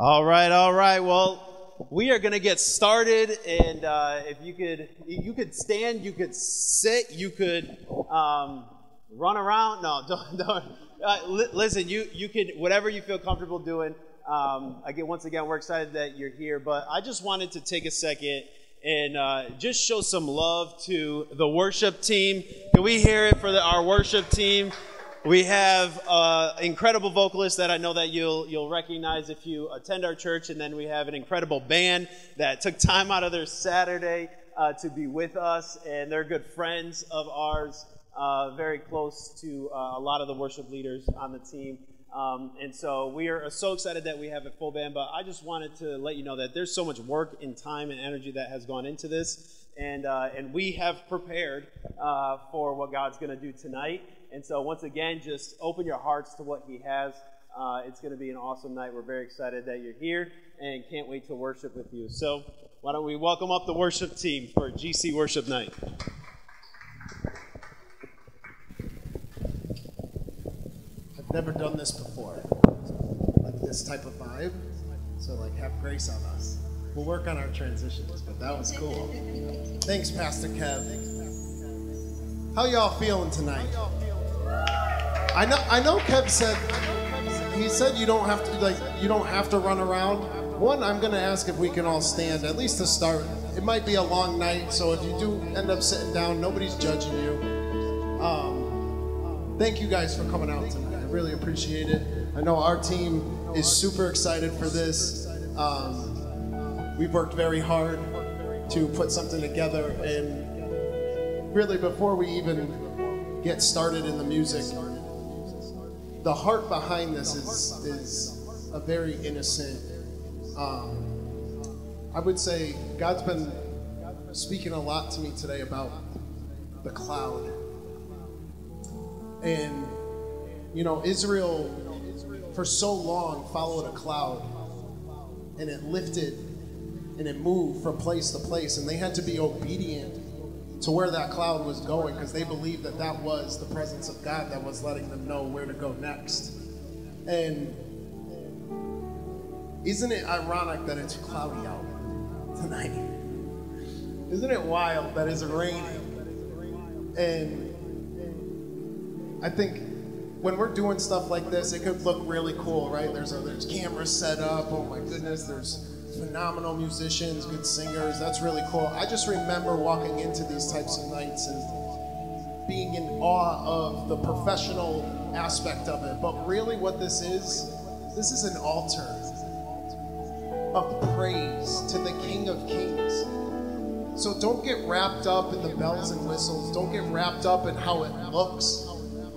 All right, all right. Well, we are going to get started, and uh, if you could, you could stand, you could sit, you could um, run around. No, don't. don't. Uh, li- listen, you you could whatever you feel comfortable doing. Um, again, once again, we're excited that you're here, but I just wanted to take a second and uh, just show some love to the worship team. Can we hear it for the, our worship team? We have uh, incredible vocalists that I know that you'll you'll recognize if you attend our church, and then we have an incredible band that took time out of their Saturday uh, to be with us, and they're good friends of ours, uh, very close to uh, a lot of the worship leaders on the team. Um, and so we are so excited that we have a full band. But I just wanted to let you know that there's so much work and time and energy that has gone into this, and uh, and we have prepared uh, for what God's going to do tonight. And so, once again, just open your hearts to what He has. Uh, it's going to be an awesome night. We're very excited that you're here and can't wait to worship with you. So, why don't we welcome up the worship team for GC Worship Night? I've never done this before, like this type of vibe. So, like, have grace on us. We'll work on our transitions, but that was cool. Thanks, Pastor Kev. How y'all feeling tonight? I know I know Kev said he said you don't have to like you don't have to run around. One, I'm gonna ask if we can all stand, at least to start. It might be a long night, so if you do end up sitting down, nobody's judging you. Um, thank you guys for coming out tonight. I really appreciate it. I know our team is super excited for this. Um, we've worked very hard to put something together, and really, before we even get started in the music, the heart behind this is is a very innocent. Um, I would say God's been speaking a lot to me today about the cloud, and you know Israel for so long followed a cloud, and it lifted and it moved from place to place, and they had to be obedient to where that cloud was going because they believed that that was the presence of God that was letting them know where to go next. And isn't it ironic that it's cloudy out tonight? Isn't it wild that it's raining? And I think when we're doing stuff like this, it could look really cool, right? There's a, there's cameras set up. Oh my goodness, there's phenomenal musicians, good singers. That's really cool. I just remember walking into these types of nights and being in awe of the professional aspect of it. But really, what this is, this is an altar of praise to the King of Kings. So don't get wrapped up in the bells and whistles. Don't get wrapped up in how it looks.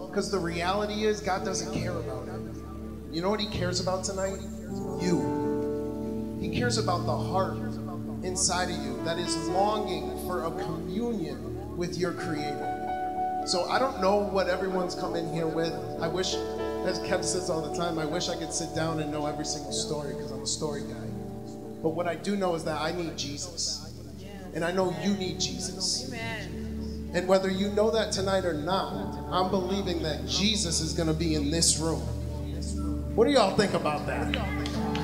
Because the reality is, God doesn't care about it. You know what He cares about tonight? You. He cares about the heart inside of you that is longing for a communion with your Creator. So I don't know what everyone's come in here with. I wish, as Kev says all the time, I wish I could sit down and know every single story because I'm a story guy. But what I do know is that I need Jesus. And I know you need Jesus. And whether you know that tonight or not, I'm believing that Jesus is going to be in this room. What do y'all think about that?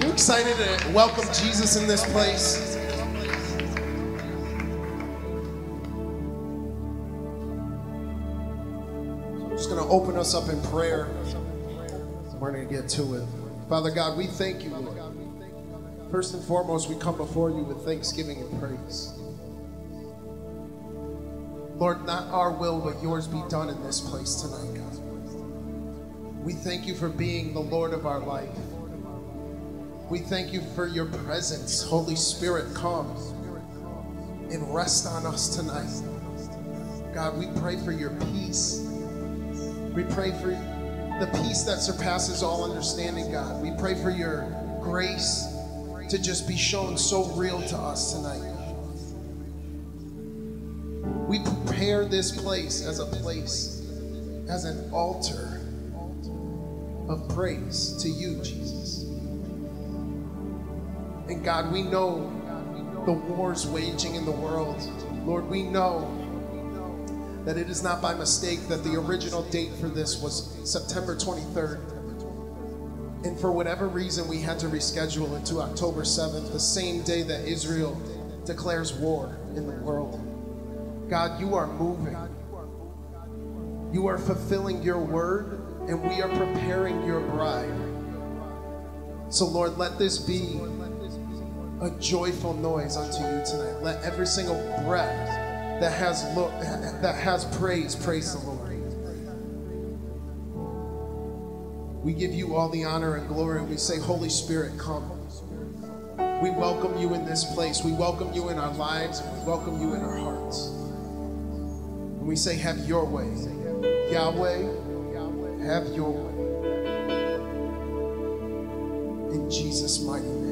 You excited to welcome Jesus in this place? I'm just going to open us up in prayer. We're going to get to it. Father God, we thank you, Lord. First and foremost, we come before you with thanksgiving and praise. Lord, not our will, but yours be done in this place tonight, God. We thank you for being the Lord of our life. We thank you for your presence. Holy Spirit, come and rest on us tonight. God, we pray for your peace. We pray for the peace that surpasses all understanding, God. We pray for your grace to just be shown so real to us tonight. We prepare this place as a place, as an altar of praise to you, Jesus. And God, we know the wars waging in the world. Lord, we know that it is not by mistake that the original date for this was September 23rd. And for whatever reason, we had to reschedule it to October 7th, the same day that Israel declares war in the world. God, you are moving. You are fulfilling your word, and we are preparing your bride. So, Lord, let this be a joyful noise unto you tonight. Let every single breath that has that has praise praise the Lord. We give you all the honor and glory, and we say, Holy Spirit, come. We welcome you in this place. We welcome you in our lives, we welcome you in our hearts. And we say, Have your way. Yahweh, have your way. In Jesus' mighty name.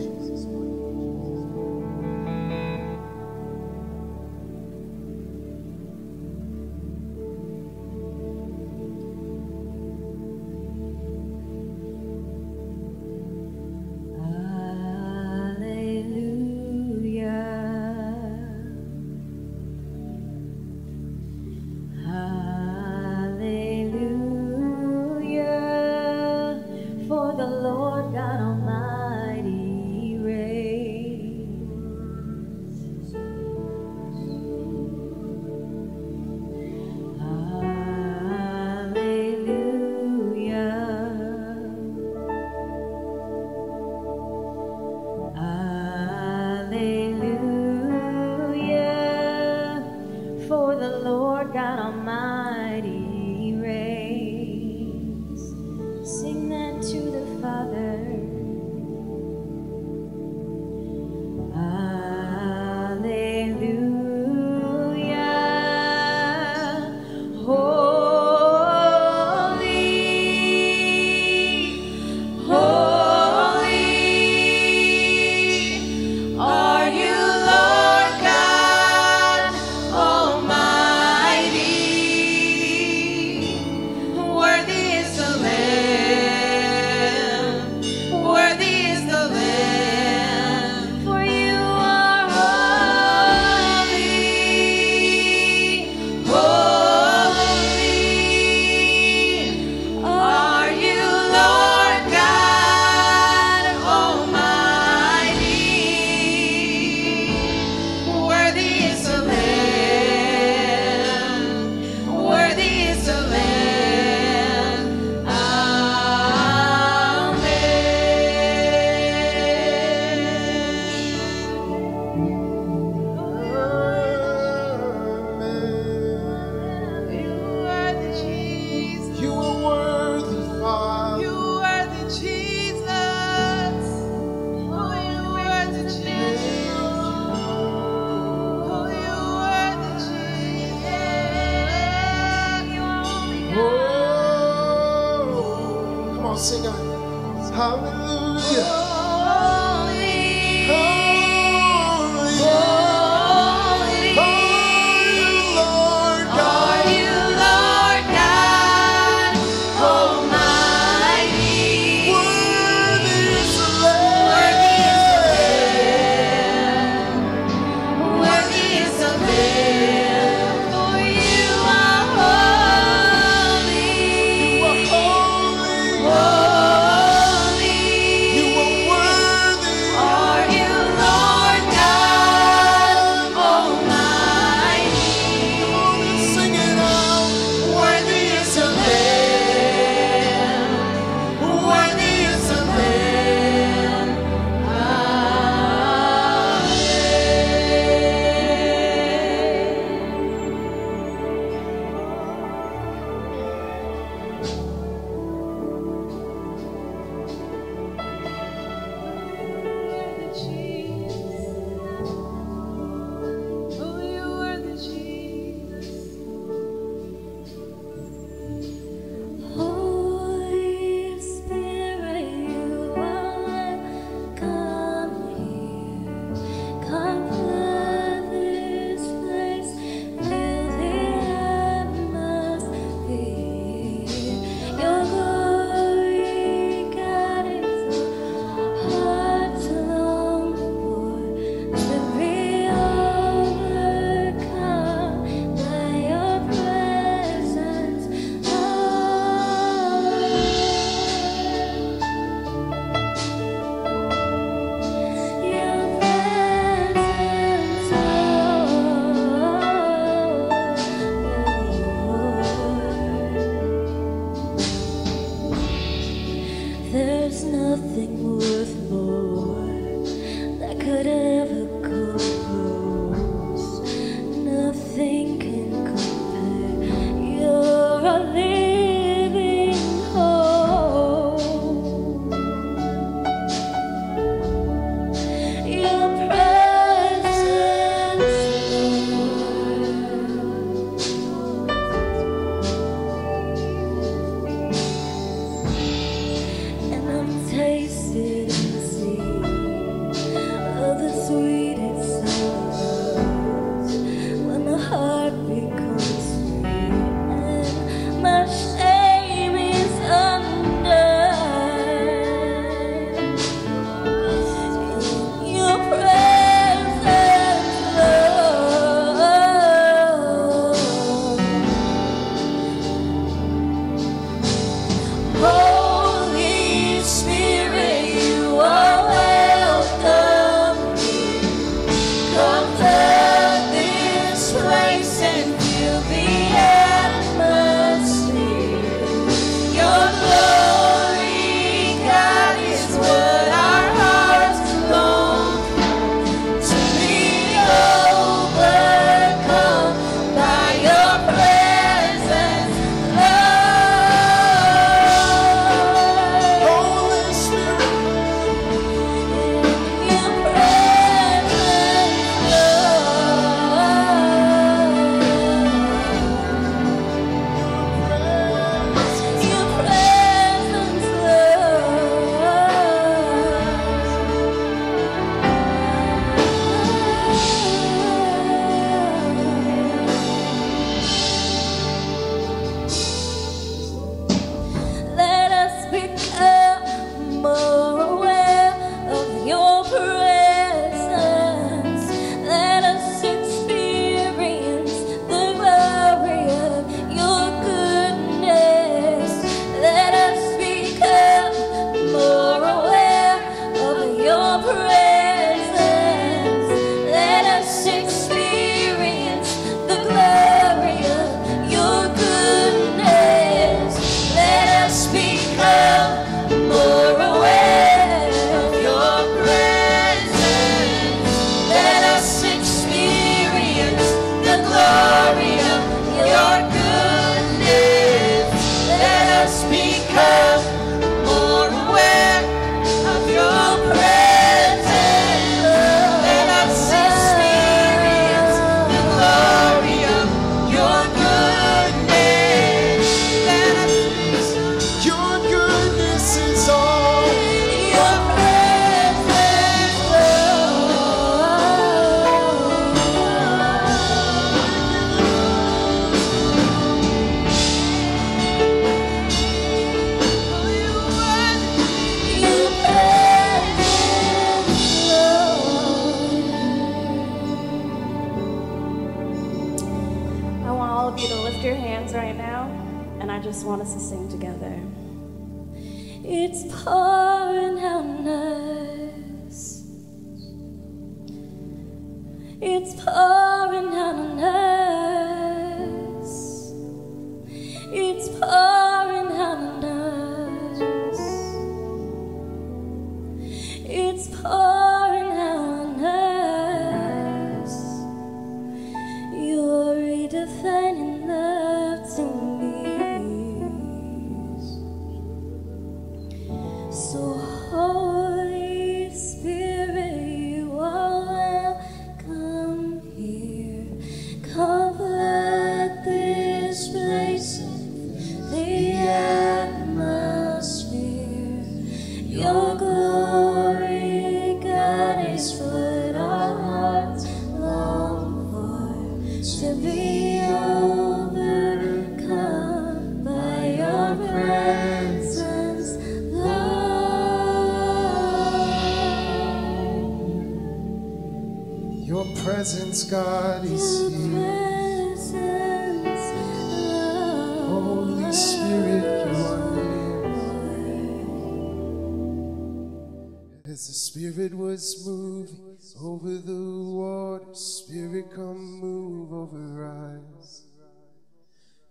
Water, Spirit, come move over us.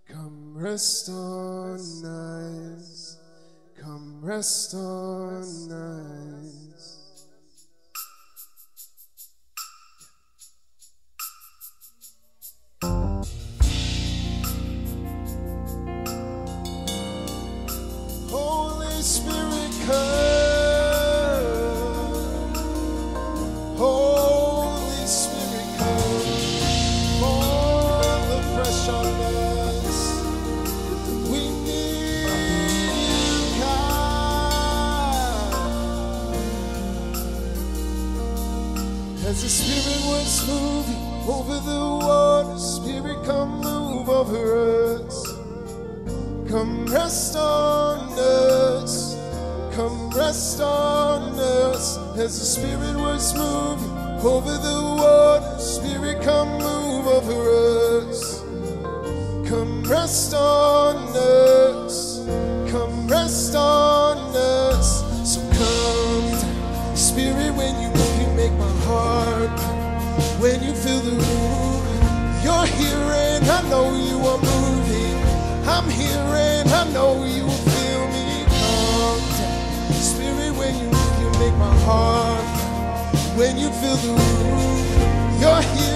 Come rest on us. Come rest on us. Was moving over the water, Spirit, come move over us. Come rest on us. Come rest on us. As the Spirit was moving over the water, Spirit, come move over us. Come rest on us. When you feel the room, you're and I know you are moving. I'm and I know you will feel me. Come down. Spirit, when you move, you make my heart. When you feel the room, you're here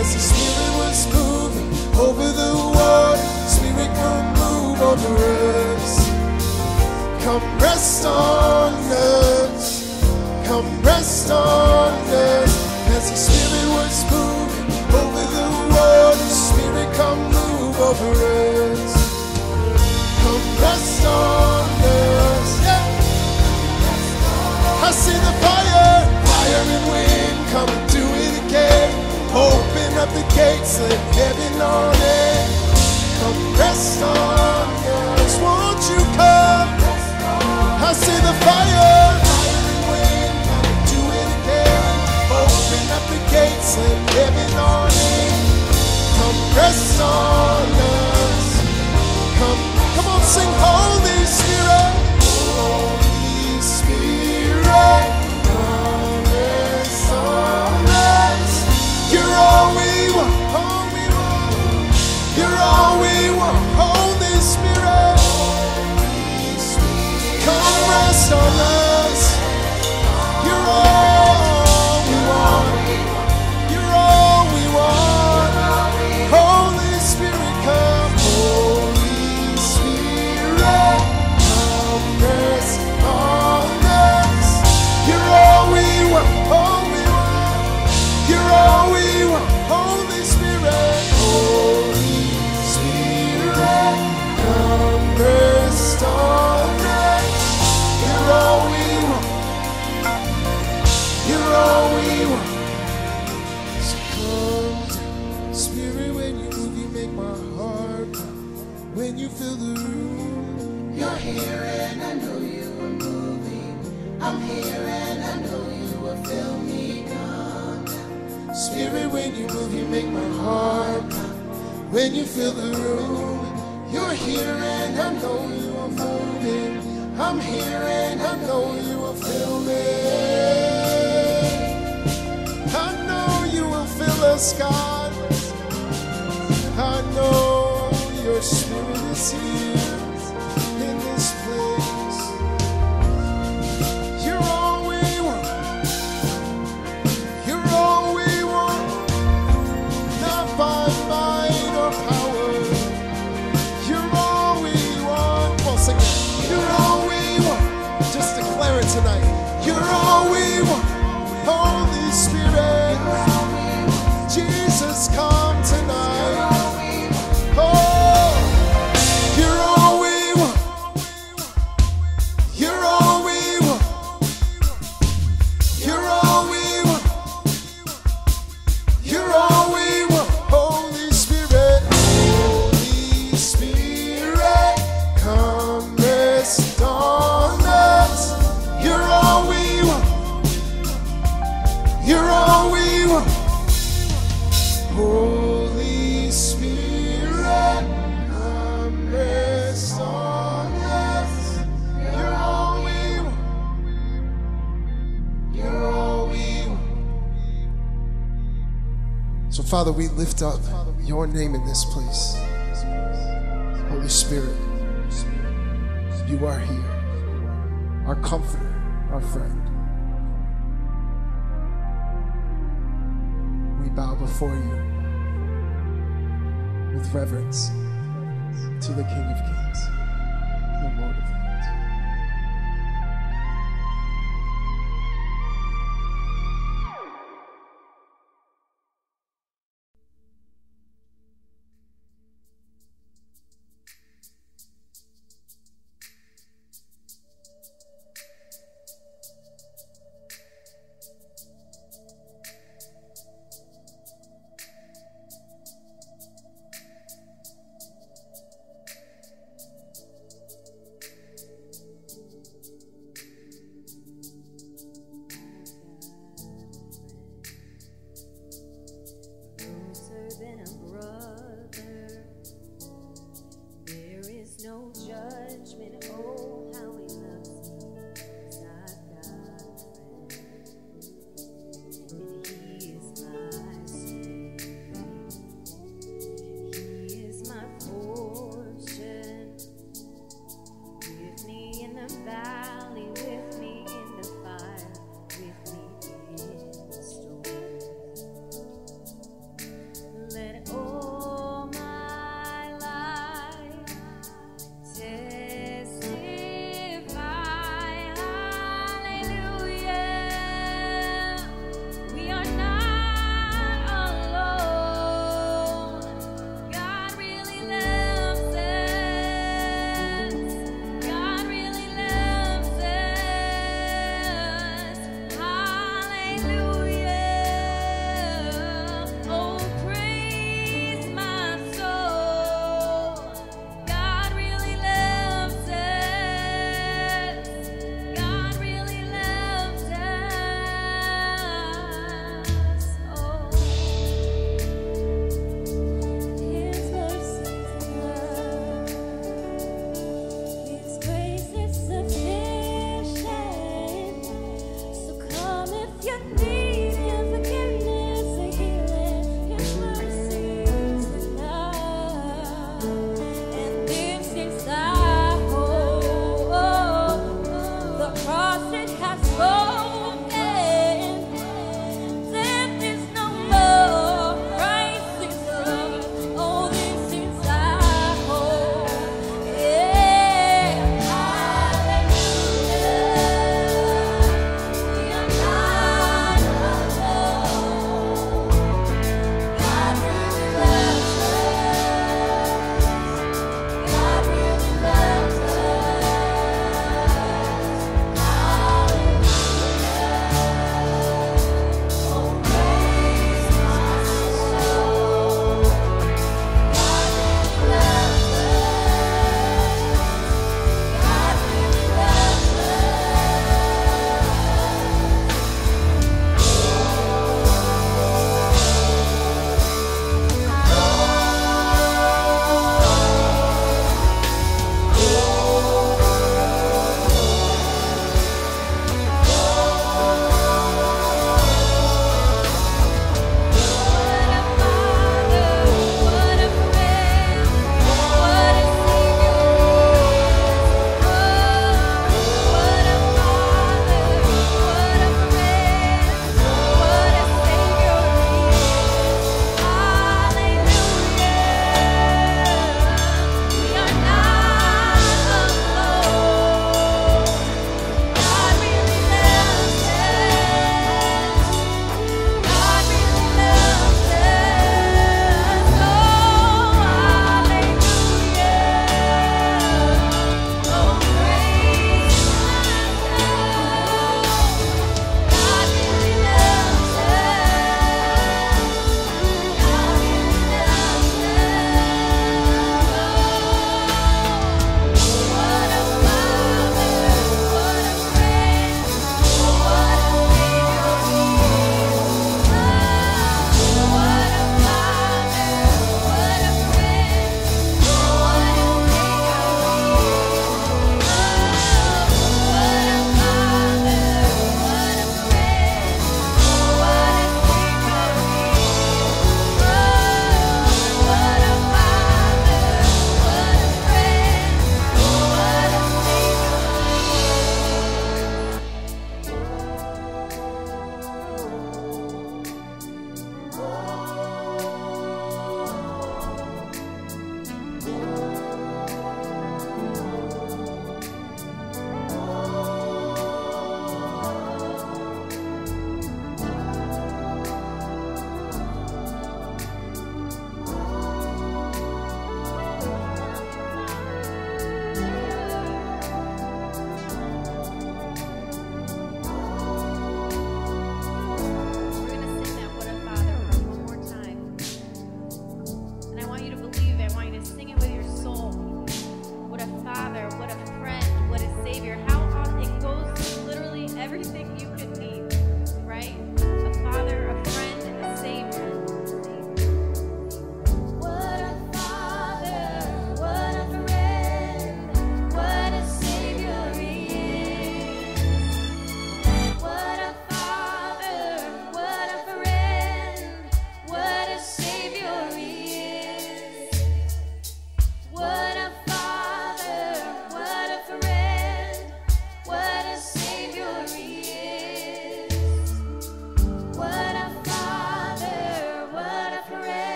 As the Spirit was moving over the water, Spirit, come move over us. Come rest on us. Come rest on us. As the Spirit was moving over the water, Spirit, come move over us. Come rest on us. Yeah. I see the fire, fire and wind, come do it again. Open up the gates, let heaven on it. Come rest on us, won't you come? I see the fire, do it again. Open up the gates, let heaven on it. Come rest on us. Come, come on, sing Holy Spirit. Holy Spirit, all we want. You're all we want, Holy Spirit. Come rest on us. You're all fill the room. You're here and I know you are moving. I'm here and I know you will fill me up. Spirit, when you move, you make my heart pop. When you fill the room, you're here and I know you are moving. I'm here and I know you will fill me. I know you will fill us, God. I know spirit Father, we lift up your name in this place. Holy Spirit, you are here, our comforter, our friend. We bow before you with reverence to the King of Kings, the Lord of Lords.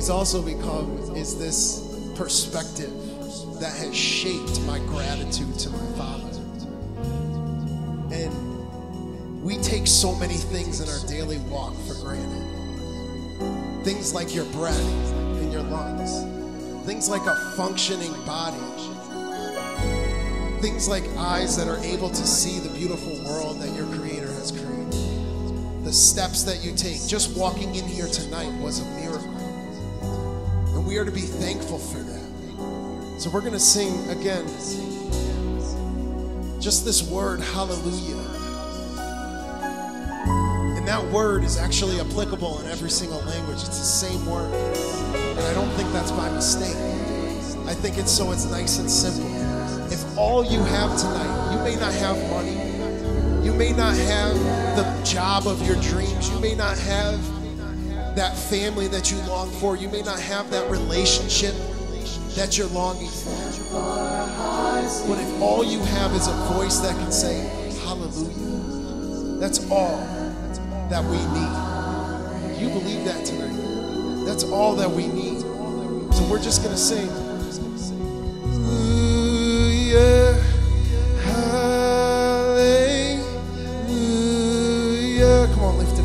He's also become is this perspective that has shaped my gratitude to my father. And we take so many things in our daily walk for granted. Things like your breath in your lungs, things like a functioning body, things like eyes that are able to see the beautiful world that your Creator has created. The steps that you take, just walking in here tonight was a miracle. And we are to be thankful for that. So we're going to sing again just this word, hallelujah. And that word is actually applicable in every single language. It's the same word. And I don't think that's by mistake. I think it's so it's nice and simple. If all you have tonight, you may not have money, you may not have the job of your dreams, you may not have that family that you long for, you may not have that relationship that you're longing for. But if all you have is a voice that can say, Hallelujah, that's all that we need. You believe that tonight? That's all that we need. So we're just going to sing. Hallelujah, hallelujah. Come on, lift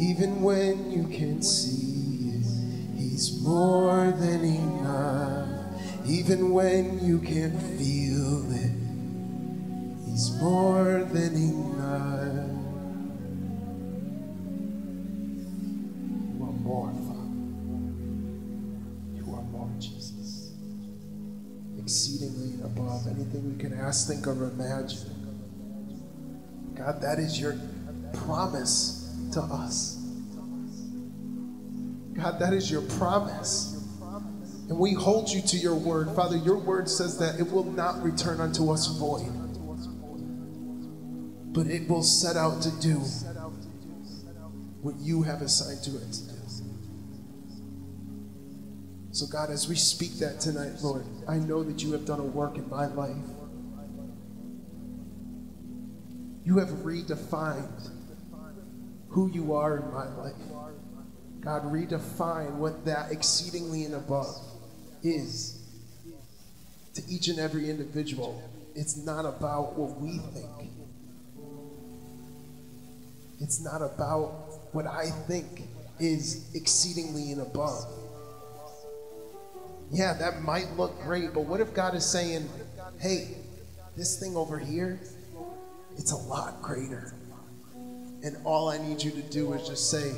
even when you can't see it. He's more than enough, even when you can't feel it. He's more than enough. You are more, Father. You are more, Jesus. Exceedingly above anything we can ask, think, or imagine. God, that is your promise to us. God, that is your promise. And we hold you to your word. Father, your word says that it will not return unto us void, but it will set out to do what you have assigned to it. So, God, as we speak that tonight, Lord, I know that you have done a work in my life. You have redefined who you are in my life. God, redefine what that exceedingly and above is to each and every individual. It's not about what we think, it's not about what I think is exceedingly and above. Yeah, that might look great, but what if God is saying, hey, this thing over here, it's a lot greater. And all I need you to do is just say,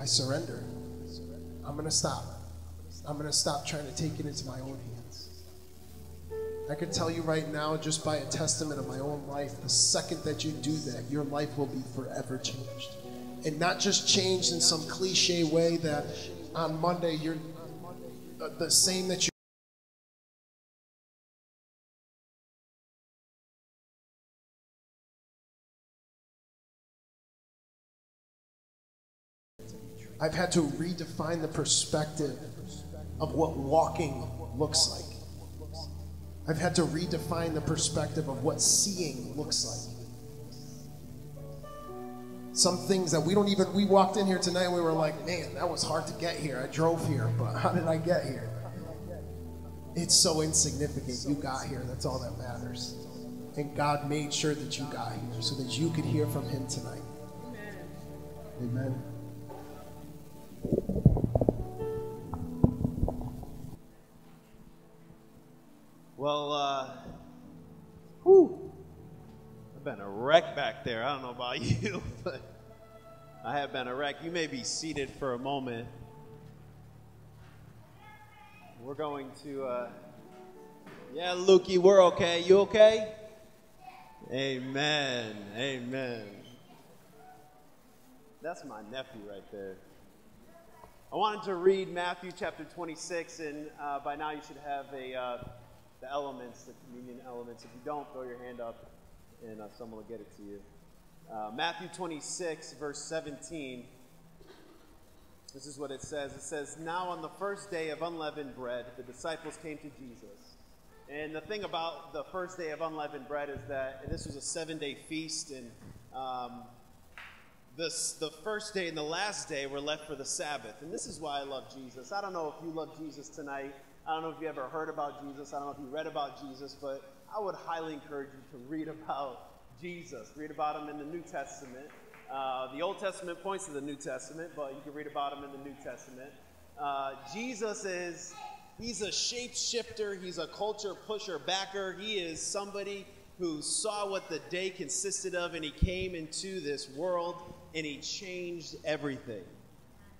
I surrender. I'm going to stop. I'm going to stop trying to take it into my own hands. I can tell you right now, just by a testament of my own life, the second that you do that, your life will be forever changed. And not just changed in some cliche way that on Monday you're uh, the same that you I've had to redefine the perspective of what walking looks like. I've had to redefine the perspective of what seeing looks like. Some things that we don't even, we walked in here tonight and we were like, man, that was hard to get here. I drove here, but how did I get here? It's so insignificant. You got here. That's all that matters. And God made sure that you got here so that you could hear from Him tonight. Amen. Amen. Well, uh, whew, I've been a wreck back there. I don't know about you, but I have been a wreck. You may be seated for a moment. We're going to, uh, yeah, Lukey, we're okay. You okay? Amen. Amen. That's my nephew right there. I wanted to read Matthew chapter 26, and uh, by now you should have a. Uh, the elements, the communion elements. If you don't, throw your hand up and uh, someone will get it to you. Uh, Matthew 26, verse 17. This is what it says. It says, Now on the first day of unleavened bread, the disciples came to Jesus. And the thing about the first day of unleavened bread is that this was a seven day feast, and um, this, the first day and the last day were left for the Sabbath. And this is why I love Jesus. I don't know if you love Jesus tonight. I don't know if you ever heard about Jesus. I don't know if you read about Jesus, but I would highly encourage you to read about Jesus. Read about him in the New Testament. Uh, the Old Testament points to the New Testament, but you can read about him in the New Testament. Uh, Jesus is, he's a shapeshifter, he's a culture pusher backer. He is somebody who saw what the day consisted of and he came into this world and he changed everything.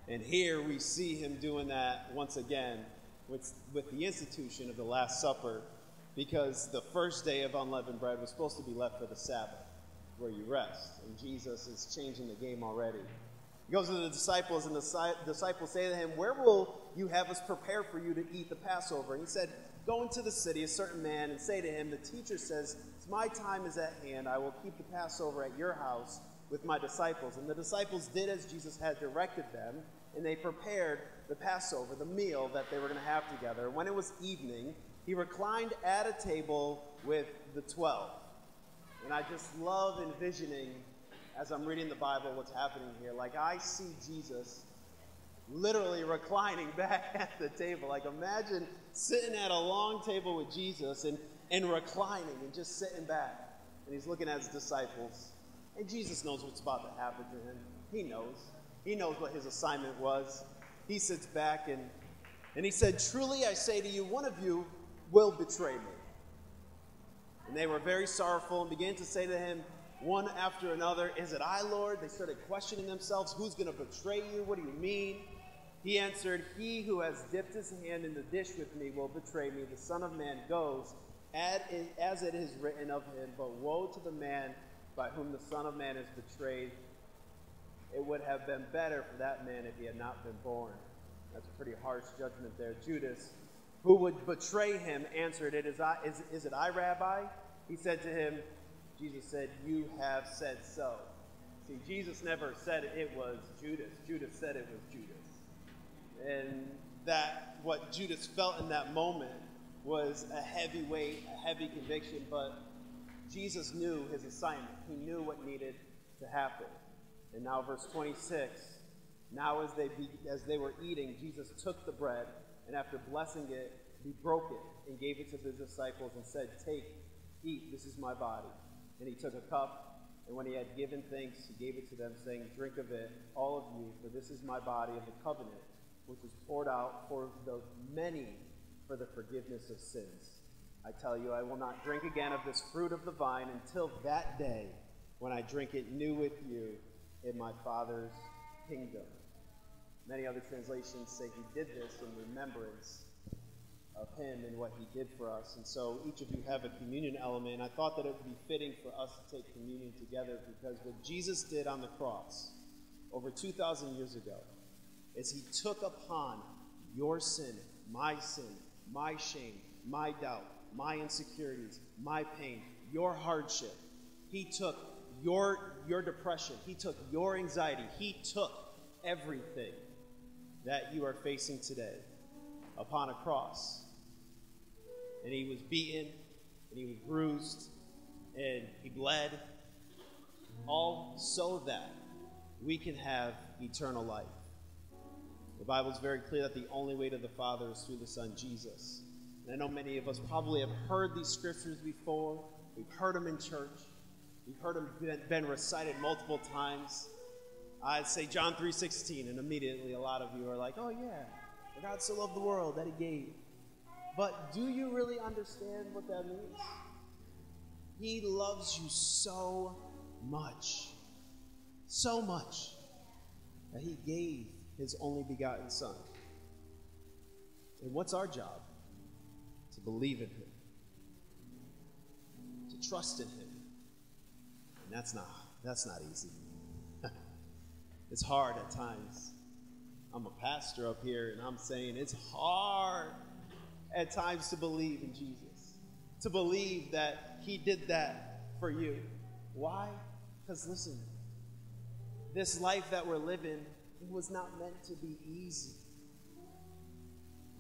And here we see him doing that once again with, with the institution of the Last Supper because the first day of unleavened bread was supposed to be left for the Sabbath, where you rest. And Jesus is changing the game already. He goes to the disciples, and the disciples say to him, Where will you have us prepare for you to eat the Passover? And he said, Go into the city, a certain man, and say to him, The teacher says, My time is at hand. I will keep the Passover at your house with my disciples. And the disciples did as Jesus had directed them, and they prepared the Passover, the meal that they were going to have together. When it was evening, he reclined at a table with the twelve. And I just love envisioning, as I'm reading the Bible, what's happening here. Like, I see Jesus literally reclining back at the table. Like, imagine sitting at a long table with Jesus and, and reclining and just sitting back. And he's looking at his disciples. And Jesus knows what's about to happen to him. He knows. He knows what his assignment was he sits back and, and he said, Truly I say to you, one of you will betray me. And they were very sorrowful and began to say to him, one after another, Is it I, Lord? They started questioning themselves, Who's going to betray you? What do you mean? He answered, He who has dipped his hand in the dish with me will betray me. The Son of Man goes as it is written of him, but woe to the man by whom the Son of Man is betrayed. It would have been better for that man if he had not been born. That's a pretty harsh judgment there. Judas, who would betray him, answered, It is, I, is, is it I, Rabbi? He said to him, Jesus said, You have said so. See, Jesus never said it was Judas. Judas said it was Judas. And that what Judas felt in that moment was a heavy weight, a heavy conviction, but Jesus knew his assignment. He knew what needed to happen. And now, verse 26 now, as they, be, as they were eating, Jesus took the bread, and after blessing it, he broke it and gave it to his disciples and said, Take, eat, this is my body. And he took a cup, and when he had given thanks, he gave it to them, saying, Drink of it, all of you, for this is my body of the covenant, which is poured out for the many for the forgiveness of sins. I tell you, I will not drink again of this fruit of the vine until that day when I drink it new with you in my Father's kingdom. Many other translations say he did this in remembrance of him and what he did for us. And so each of you have a communion element. I thought that it would be fitting for us to take communion together because what Jesus did on the cross over 2,000 years ago is he took upon your sin, my sin, my shame, my doubt, my insecurities, my pain, your hardship. He took your, your depression. He took your anxiety. He took everything that you are facing today upon a cross. And he was beaten, and he was bruised, and he bled, all so that we can have eternal life. The Bible is very clear that the only way to the Father is through the Son, Jesus. And I know many of us probably have heard these scriptures before. We've heard them in church. We've heard them been recited multiple times. I'd say John 3.16, and immediately a lot of you are like, oh yeah, for God so loved the world that he gave. But do you really understand what that means? He loves you so much, so much, that he gave his only begotten Son. And what's our job? Believe in him, to trust in him. And that's not, that's not easy. it's hard at times. I'm a pastor up here, and I'm saying it's hard at times to believe in Jesus, to believe that He did that for you. Why? Because listen, this life that we're living was not meant to be easy.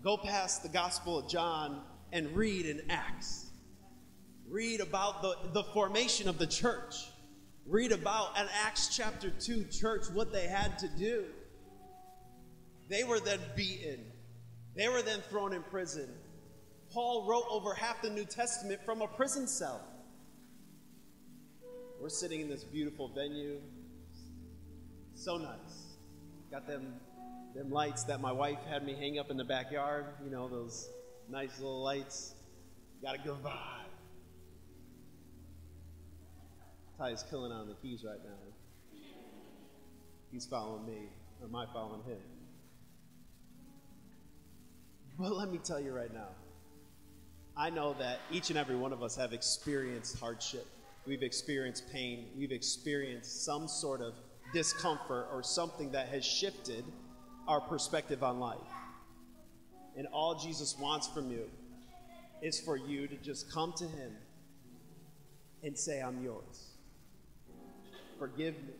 Go past the Gospel of John and read in Acts. Read about the, the formation of the church. Read about an Acts chapter 2 church, what they had to do. They were then beaten, they were then thrown in prison. Paul wrote over half the New Testament from a prison cell. We're sitting in this beautiful venue. So nice. Got them them lights that my wife had me hang up in the backyard, you know, those nice little lights. Got a good vibe. Ty is killing on the keys right now. He's following me, or am I following him? But let me tell you right now, I know that each and every one of us have experienced hardship. We've experienced pain. We've experienced some sort of discomfort or something that has shifted our perspective on life. And all Jesus wants from you is for you to just come to Him and say, I'm yours. Forgive me.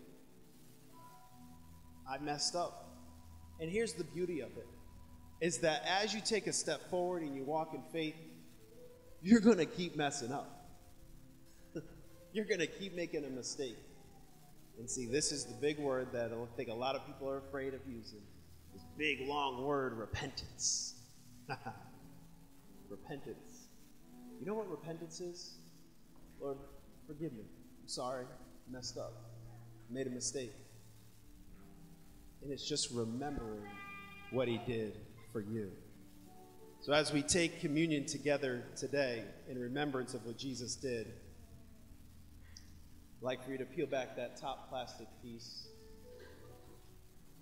I messed up. And here's the beauty of it is that as you take a step forward and you walk in faith, you're going to keep messing up. you're going to keep making a mistake. And see, this is the big word that I think a lot of people are afraid of using. This big, long word, repentance. repentance. You know what repentance is? Lord, forgive me. I'm sorry. I messed up. I made a mistake. And it's just remembering what He did for you. So, as we take communion together today in remembrance of what Jesus did, I'd like for you to peel back that top plastic piece.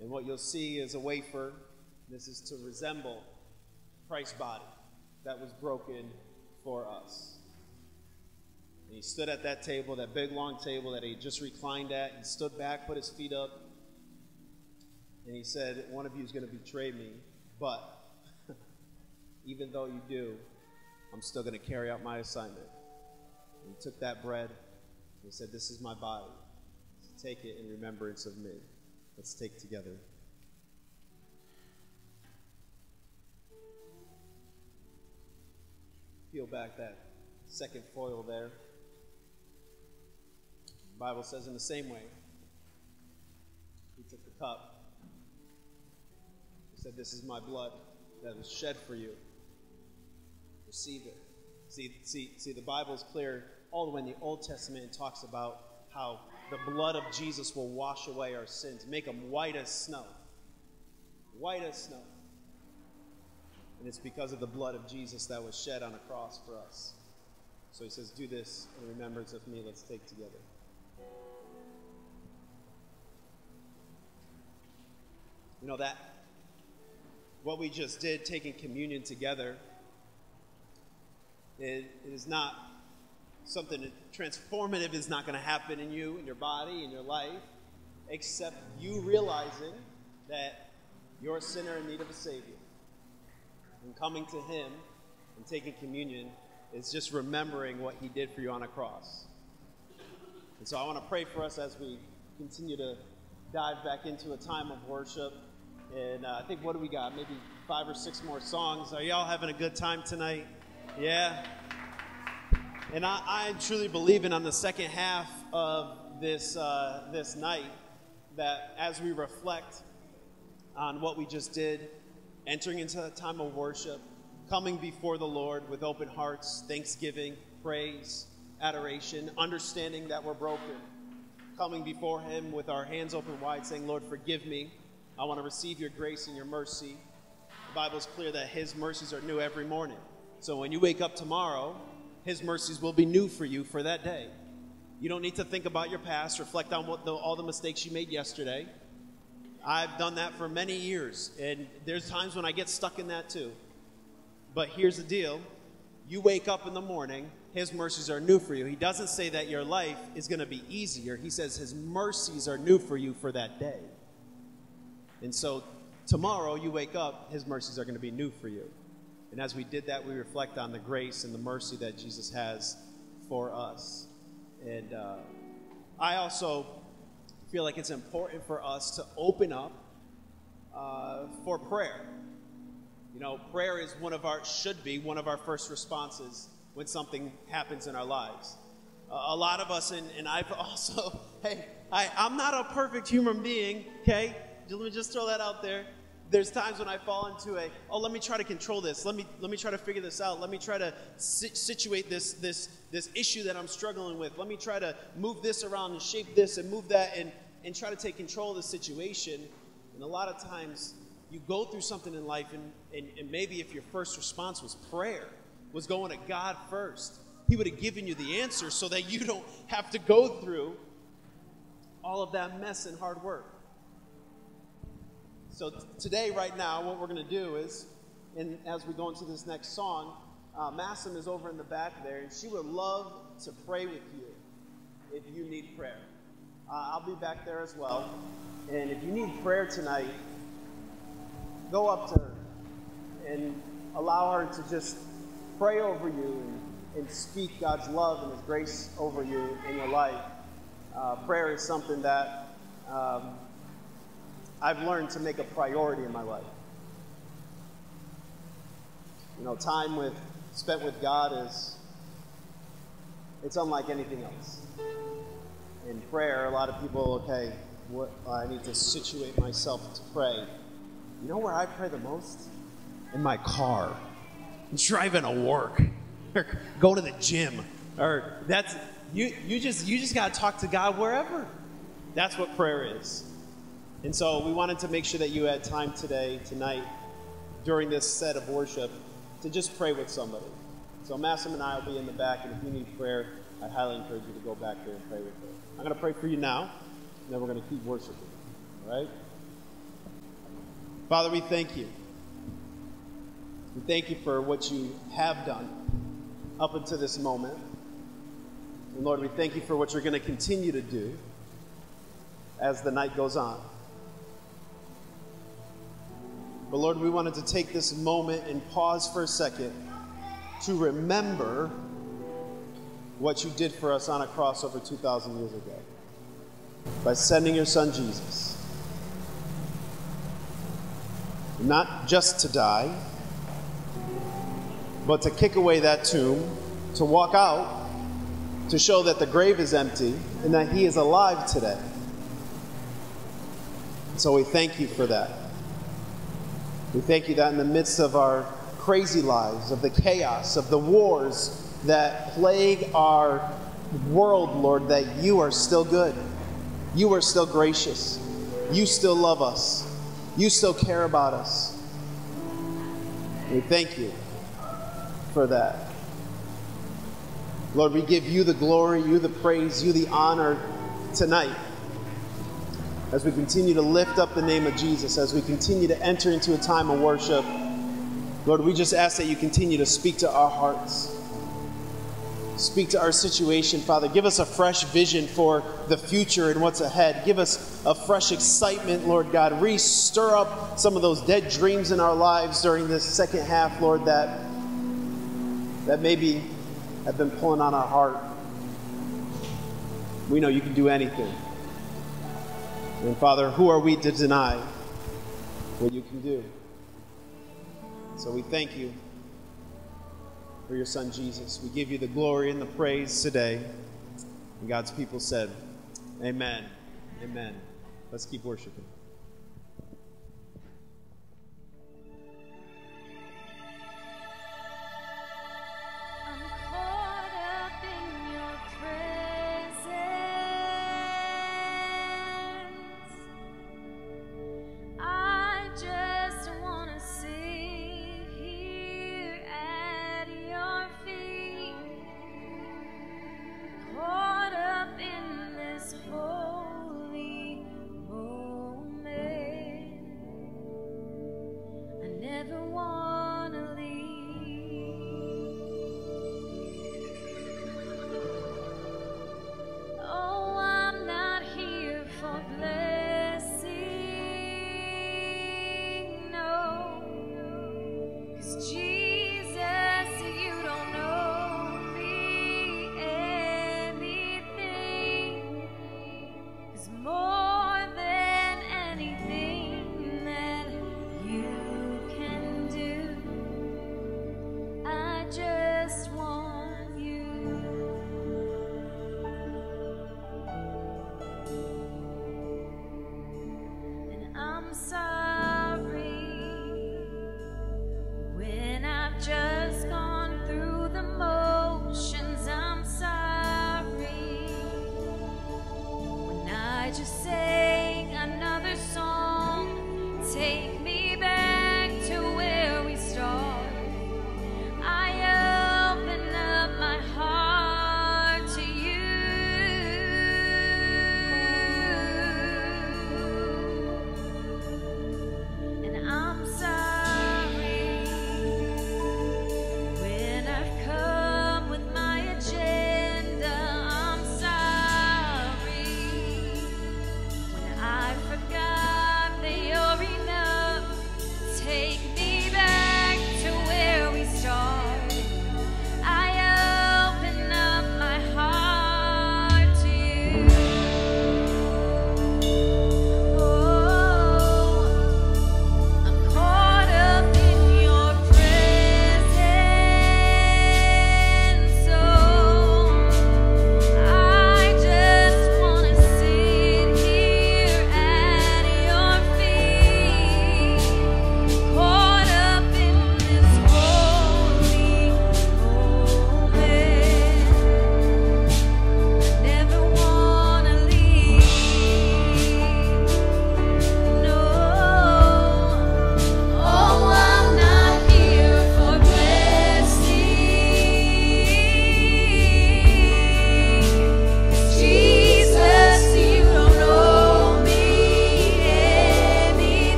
And what you'll see is a wafer. This is to resemble Christ's body that was broken for us. And he stood at that table, that big long table that he just reclined at. and stood back, put his feet up, and he said, One of you is going to betray me, but even though you do, I'm still going to carry out my assignment. And he took that bread and he said, This is my body. Take it in remembrance of me. Let's take together. Peel back that second foil there. The Bible says in the same way. He took the cup. He said, This is my blood that was shed for you. Receive it. See, see, see, the Bible is clear all the way in the Old Testament it talks about how the blood of Jesus will wash away our sins, make them white as snow. White as snow. And it's because of the blood of Jesus that was shed on a cross for us. So he says, Do this in remembrance of me. Let's take together. You know that what we just did, taking communion together, it is not something transformative is not going to happen in you, in your body, in your life, except you realizing that you're a sinner in need of a Savior. And coming to Him and taking communion is just remembering what He did for you on a cross. And so I want to pray for us as we continue to dive back into a time of worship. And uh, I think, what do we got? Maybe five or six more songs. Are y'all having a good time tonight? Yeah? And I, I truly believe in on the second half of this, uh, this night that as we reflect on what we just did, entering into a time of worship, coming before the Lord with open hearts, thanksgiving, praise, adoration, understanding that we're broken, coming before Him with our hands open wide, saying, Lord, forgive me. I want to receive your grace and your mercy. The Bible is clear that His mercies are new every morning. So when you wake up tomorrow, his mercies will be new for you for that day. You don't need to think about your past, reflect on what the, all the mistakes you made yesterday. I've done that for many years, and there's times when I get stuck in that too. But here's the deal you wake up in the morning, His mercies are new for you. He doesn't say that your life is going to be easier, He says His mercies are new for you for that day. And so tomorrow you wake up, His mercies are going to be new for you. And as we did that, we reflect on the grace and the mercy that Jesus has for us. And uh, I also feel like it's important for us to open up uh, for prayer. You know, prayer is one of our, should be one of our first responses when something happens in our lives. Uh, a lot of us, and, and I've also, hey, I, I'm not a perfect human being, okay? Let me just throw that out there there's times when I fall into a, oh, let me try to control this. Let me let me try to figure this out. Let me try to situate this this this issue that I'm struggling with. Let me try to move this around and shape this and move that and and try to take control of the situation. And a lot of times you go through something in life and, and, and maybe if your first response was prayer, was going to God first, He would have given you the answer so that you don't have to go through all of that mess and hard work. So t- today, right now, what we're going to do is, and as we go into this next song, uh, Massim is over in the back there, and she would love to pray with you if you need prayer. Uh, I'll be back there as well. And if you need prayer tonight, go up to her and allow her to just pray over you and, and speak God's love and His grace over you in your life. Uh, prayer is something that um, I've learned to make a priority in my life. You know, time with spent with God is it's unlike anything else. In prayer, a lot of people, okay, what I need to situate myself to pray. You know where I pray the most? In my car. Driving to work. Or go to the gym. Or that's you you just you just gotta talk to God wherever. That's what prayer is. And so we wanted to make sure that you had time today, tonight, during this set of worship, to just pray with somebody. So Massim and I will be in the back, and if you need prayer, I highly encourage you to go back there and pray with her. I'm going to pray for you now, and then we're going to keep worshiping. All right? Father, we thank you. We thank you for what you have done up until this moment. And Lord, we thank you for what you're going to continue to do as the night goes on. But Lord, we wanted to take this moment and pause for a second to remember what you did for us on a cross over 2,000 years ago by sending your son Jesus. Not just to die, but to kick away that tomb, to walk out, to show that the grave is empty and that he is alive today. So we thank you for that. We thank you that in the midst of our crazy lives, of the chaos, of the wars that plague our world, Lord, that you are still good. You are still gracious. You still love us. You still care about us. We thank you for that. Lord, we give you the glory, you the praise, you the honor tonight as we continue to lift up the name of Jesus, as we continue to enter into a time of worship. Lord, we just ask that you continue to speak to our hearts. Speak to our situation, Father. Give us a fresh vision for the future and what's ahead. Give us a fresh excitement, Lord God. Re stir up some of those dead dreams in our lives during this second half, Lord, that, that maybe have been pulling on our heart. We know you can do anything. And Father, who are we to deny what you can do? So we thank you for your son Jesus. We give you the glory and the praise today. And God's people said, Amen. Amen. Let's keep worshiping.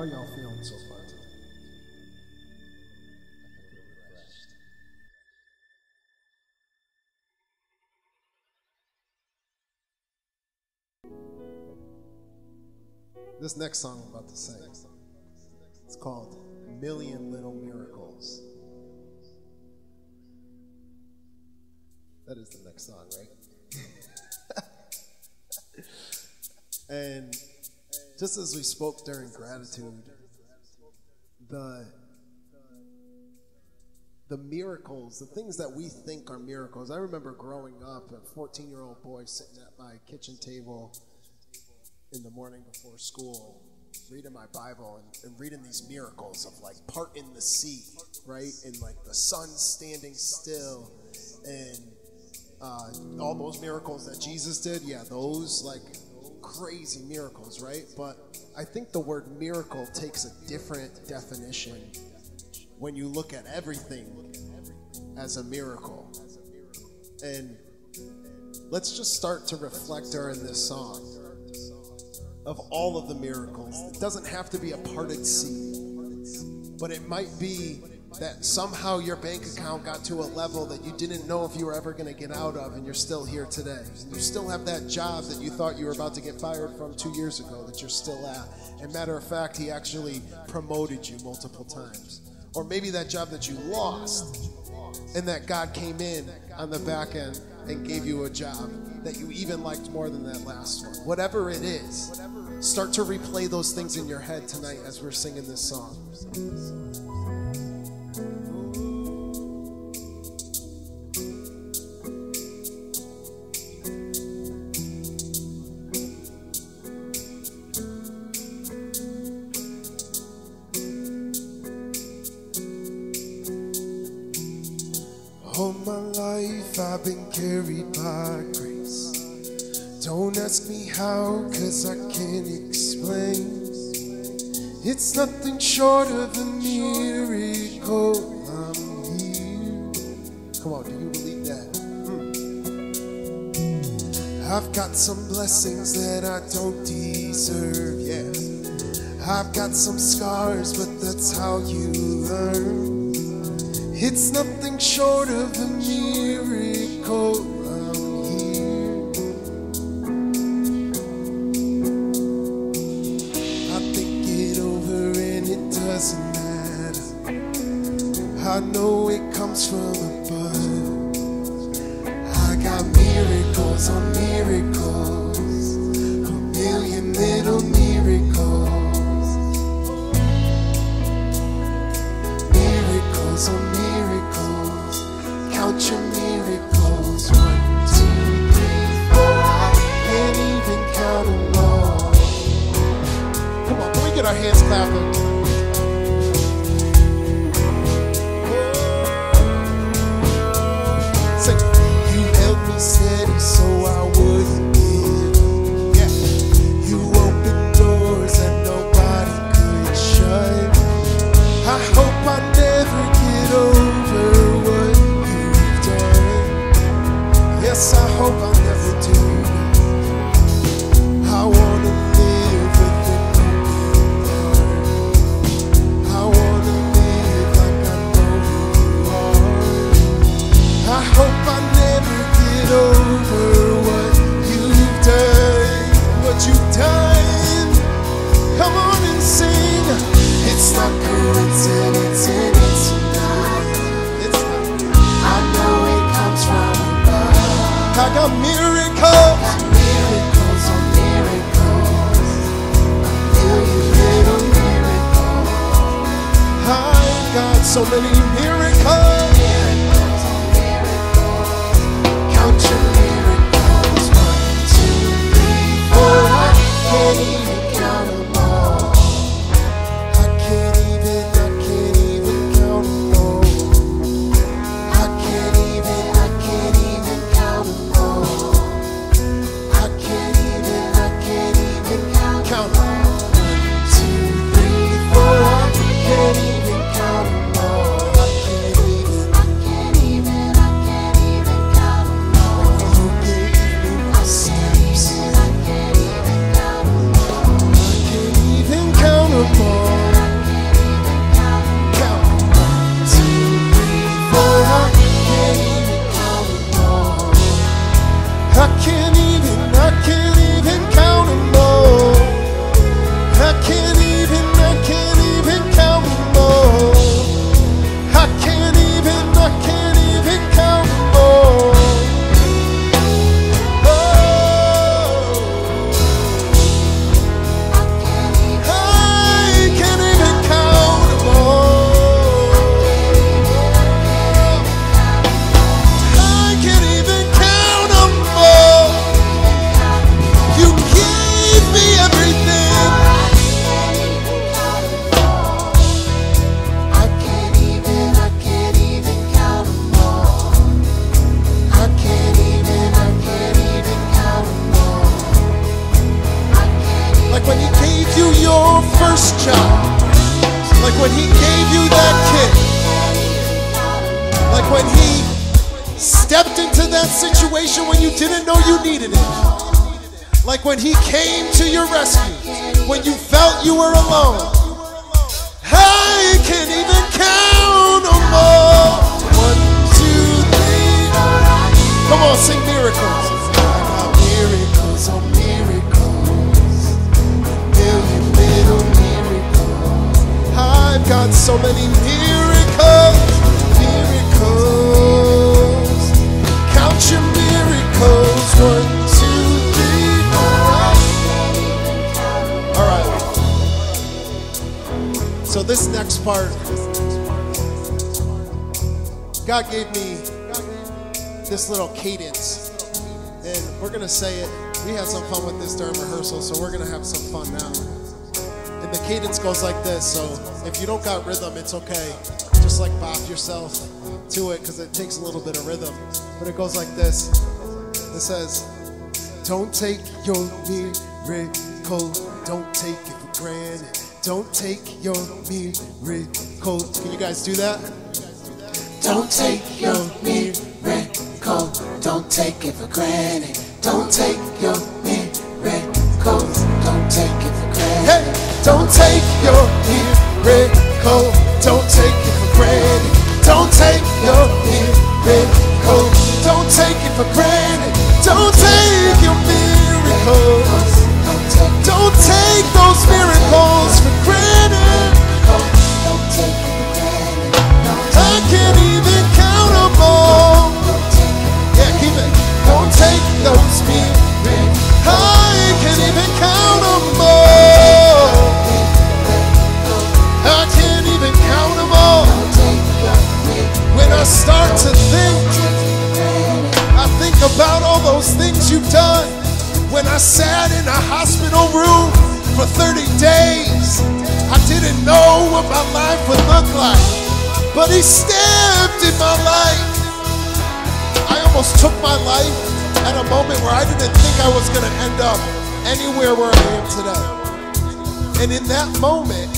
How y'all feeling so far today? This next song I'm about to sing, it's called Million Little just as we spoke during gratitude, the the miracles, the things that we think are miracles. I remember growing up, a 14 year old boy sitting at my kitchen table in the morning before school, reading my Bible and, and reading these miracles of like part in the sea, right? And like the sun standing still and uh, all those miracles that Jesus did, yeah, those like crazy miracles, right? But I think the word miracle takes a different definition when you look at everything as a miracle. And let's just start to reflect during this song of all of the miracles. It doesn't have to be a parted sea, but it might be that somehow your bank account got to a level that you didn't know if you were ever going to get out of, and you're still here today. You still have that job that you thought you were about to get fired from two years ago that you're still at. And matter of fact, he actually promoted you multiple times. Or maybe that job that you lost, and that God came in on the back end and gave you a job that you even liked more than that last one. Whatever it is, start to replay those things in your head tonight as we're singing this song. Don't ask me how, cause I can't explain. It's nothing short of a miracle. I'm here. Come on, do you believe that? Hmm. I've got some blessings that I don't deserve, yeah. I've got some scars, but that's how you learn. It's nothing short of a miracle. You that kick. Like when he stepped into that situation when you didn't know you needed it. Like when he came to your rescue when you felt you were alone. I can't even count them all. One, two, three. Come on, sing miracles. Got so many miracles, miracles. Count your miracles. One, two, three, four. All right. So this next part, God gave me this little cadence, and we're gonna say it. We had some fun with this during rehearsal, so we're gonna have some fun now. And the cadence goes like this. So if you don't got rhythm, it's okay. Just like bop yourself to it because it takes a little bit of rhythm. But it goes like this. It says, "Don't take your miracle. Don't take it for granted. Don't take your miracle." Can you guys do that? Don't take your miracle. Don't take it for granted. Don't take your miracles. Don't take it for granted. Hey, don't take your miracle. Don't take it for granted. Don't take your miracle. Don't take it for granted. Don't take your miracles. Don't take those miracles for granted. I can't even count them all. Yeah, keep it. Don't take those miracles. Start to think, I think about all those things you've done. When I sat in a hospital room for 30 days, I didn't know what my life would look like. But He stepped in my life. I almost took my life at a moment where I didn't think I was going to end up anywhere where I am today. And in that moment,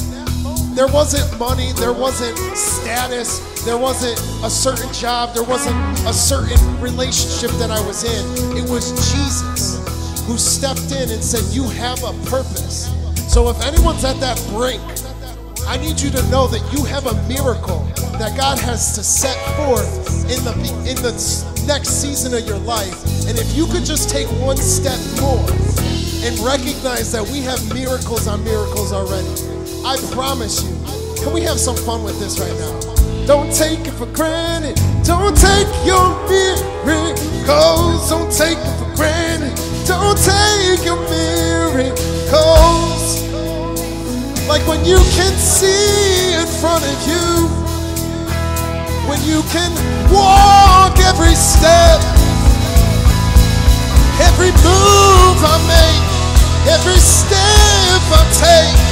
there wasn't money, there wasn't status, there wasn't a certain job, there wasn't a certain relationship that I was in. It was Jesus who stepped in and said, You have a purpose. So if anyone's at that brink, I need you to know that you have a miracle that God has to set forth in the in the next season of your life. And if you could just take one step more and recognize that we have miracles on miracles already, I promise you. Can we have some fun with this right now? Don't take it for granted. Don't take your miracles. Don't take it for granted. Don't take your miracles. Like when you can see in front of you, when you can walk every step, every move I make, every step I take.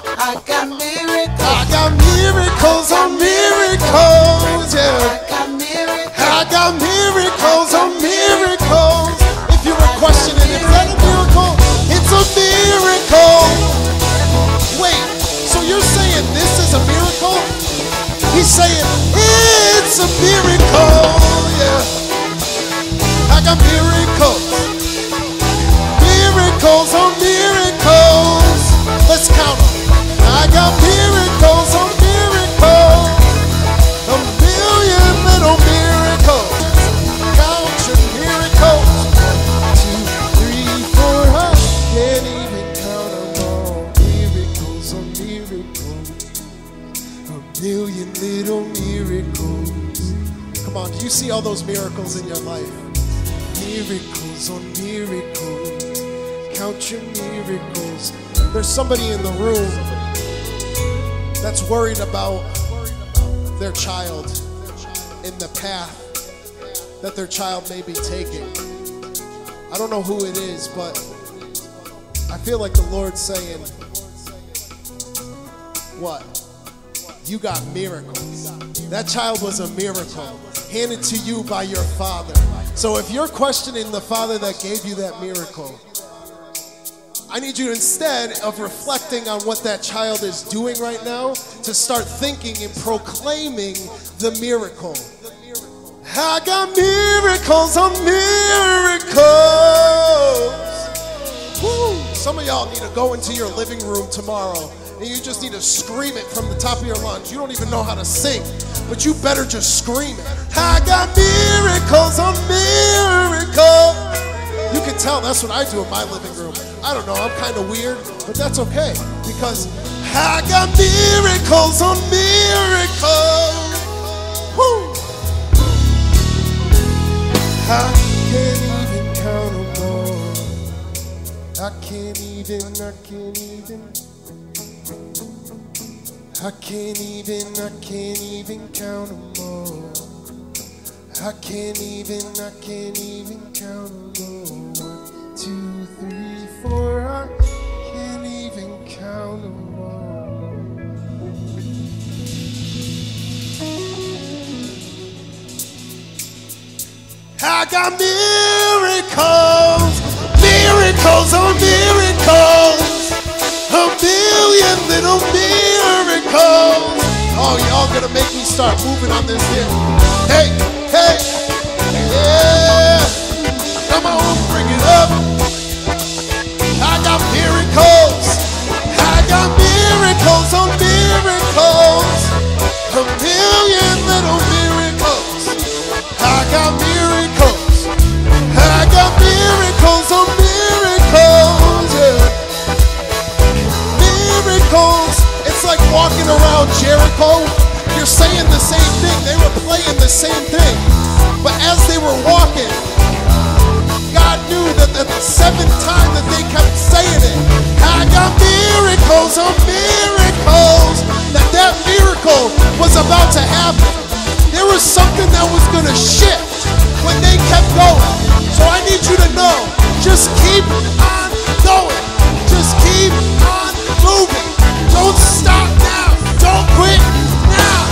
miracles miracles. Yeah. I got miracles. Got miracles. If you were questioning, is that a miracle? It's a miracle. Wait, so you're saying this is a miracle? He's saying it's a miracle. Yeah. I got. Miracles somebody in the room that's worried about their child in the path that their child may be taking. I don't know who it is, but I feel like the Lord's saying, What? You got miracles. That child was a miracle handed to you by your father. So if you're questioning the father that gave you that miracle, I need you instead of reflecting on what that child is doing right now to start thinking and proclaiming the miracle. I got miracles on miracles. Woo. Some of y'all need to go into your living room tomorrow and you just need to scream it from the top of your lungs. You don't even know how to sing, but you better just scream it. I got miracles on miracles. You can tell that's what I do in my living room. I don't know, I'm kind of weird, but that's okay because I got miracles on miracles. Woo. I can't even count them all. I can't even, I can't even. I can't even, I can't even count them all. I can't even, I can't even count them all. One, two, three, four. I can't even count them all. I got miracles, miracles on miracles, a million little miracles. Oh, y'all gonna make me start moving on this here. Hey, hey, yeah. Come on, bring it up. I got miracles. I got miracles on miracles. A million little miracles. I got miracles. I got miracles on miracles. Yeah. Miracles. It's like walking around Jericho. You're saying the same thing. They were playing the same thing. But as they were walking, God knew that the seventh time that they kept saying it, I got miracles on miracles, that that miracle was about to happen. There was something that was going to shift when they kept going. So I need you to know, just keep on going. Just keep on moving. Don't stop now. Don't quit now.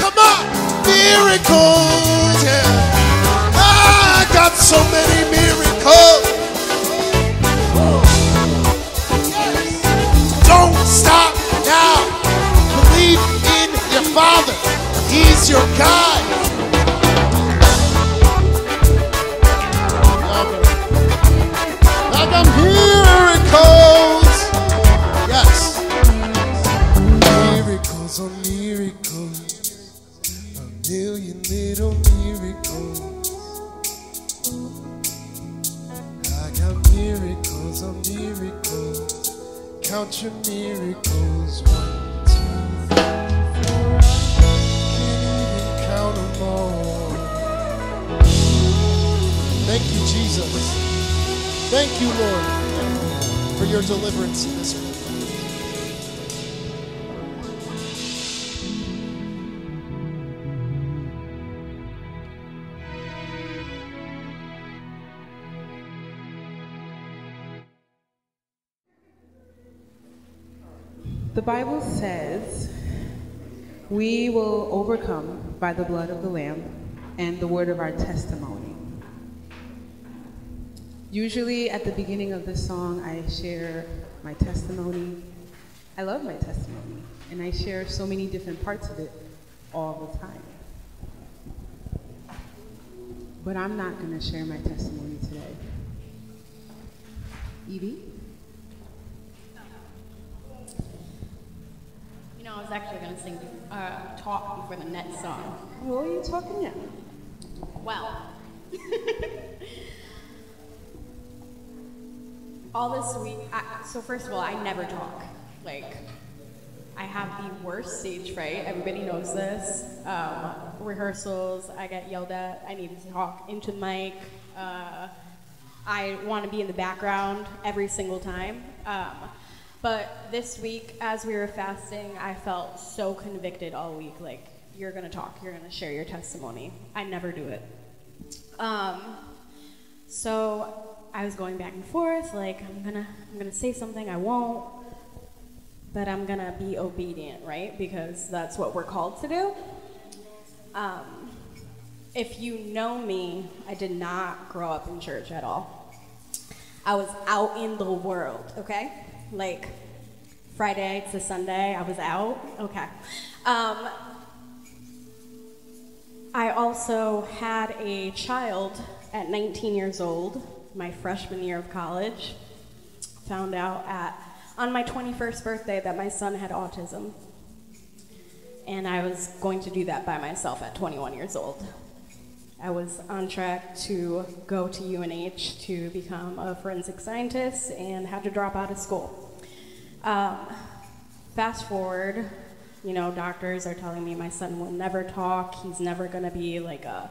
Come on. Miracles, yeah. So many miracles. Don't stop now. Believe in your Father. He's your guide. I got miracles. Your miracles. One, two, three, four. Can't even count 'em all. Thank you, Jesus. Thank you, Lord, for your deliverance in this room. Bible says we will overcome by the blood of the Lamb and the word of our testimony. Usually at the beginning of the song, I share my testimony. I love my testimony, and I share so many different parts of it all the time. But I'm not going to share my testimony today. Evie? You know, I was actually going to sing, uh, talk before the next song. What are you talking now? Well, all this week, I, so first of all, I never talk. Like, I have the worst stage fright. Everybody knows this. Um, rehearsals, I get yelled at. I need to talk into the mic. Uh, I want to be in the background every single time. Um, but this week, as we were fasting, I felt so convicted all week. Like, you're going to talk, you're going to share your testimony. I never do it. Um, so I was going back and forth, like, I'm going to I'm going to say something, I won't. But I'm going to be obedient, right? Because that's what we're called to do. Um, if you know me, I did not grow up in church at all. I was out in the world, okay? Like Friday to Sunday, I was out, okay. Um, I also had a child at 19 years old, my freshman year of college. Found out at on my 21st birthday that my son had autism. And I was going to do that by myself at 21 years old. I was on track to go to UNH to become a forensic scientist and had to drop out of school. Um, fast forward, you know, doctors are telling me my son will never talk, he's never to be like a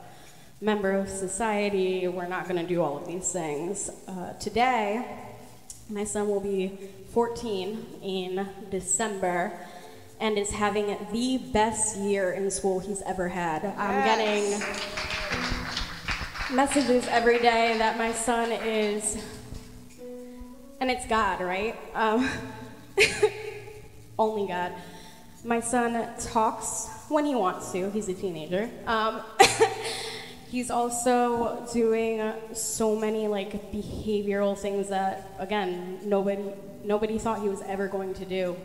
member of society, we're not to do all of these things. Uh, today, my son will be 14 in December and is having the best year in school he's ever had. I'm getting messages every day that my son is, and it's God, right? Um, only God. My son talks when he wants to, he's a teenager. Um, he's also doing so many like behavioral things that again nobody nobody thought he was ever going to do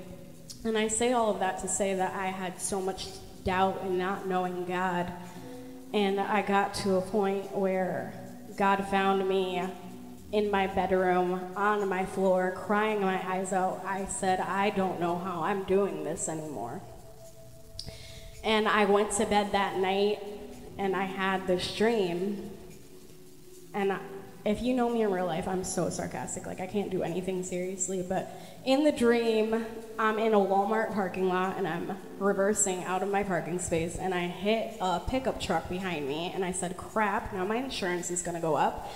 and i say all of that to say that i had so much doubt in not knowing god. And i got to a point where god found me in my bedroom on my floor crying my eyes out. I said i don't know how i'm doing this anymore. And i went to bed that night and I had this dream. And if you know me in real life, I'm so sarcastic. Like, I can't do anything seriously. But in the dream, I'm in a Walmart parking lot and I'm reversing out of my parking space. And I hit a pickup truck behind me. And I said, crap, now my insurance is going to go up.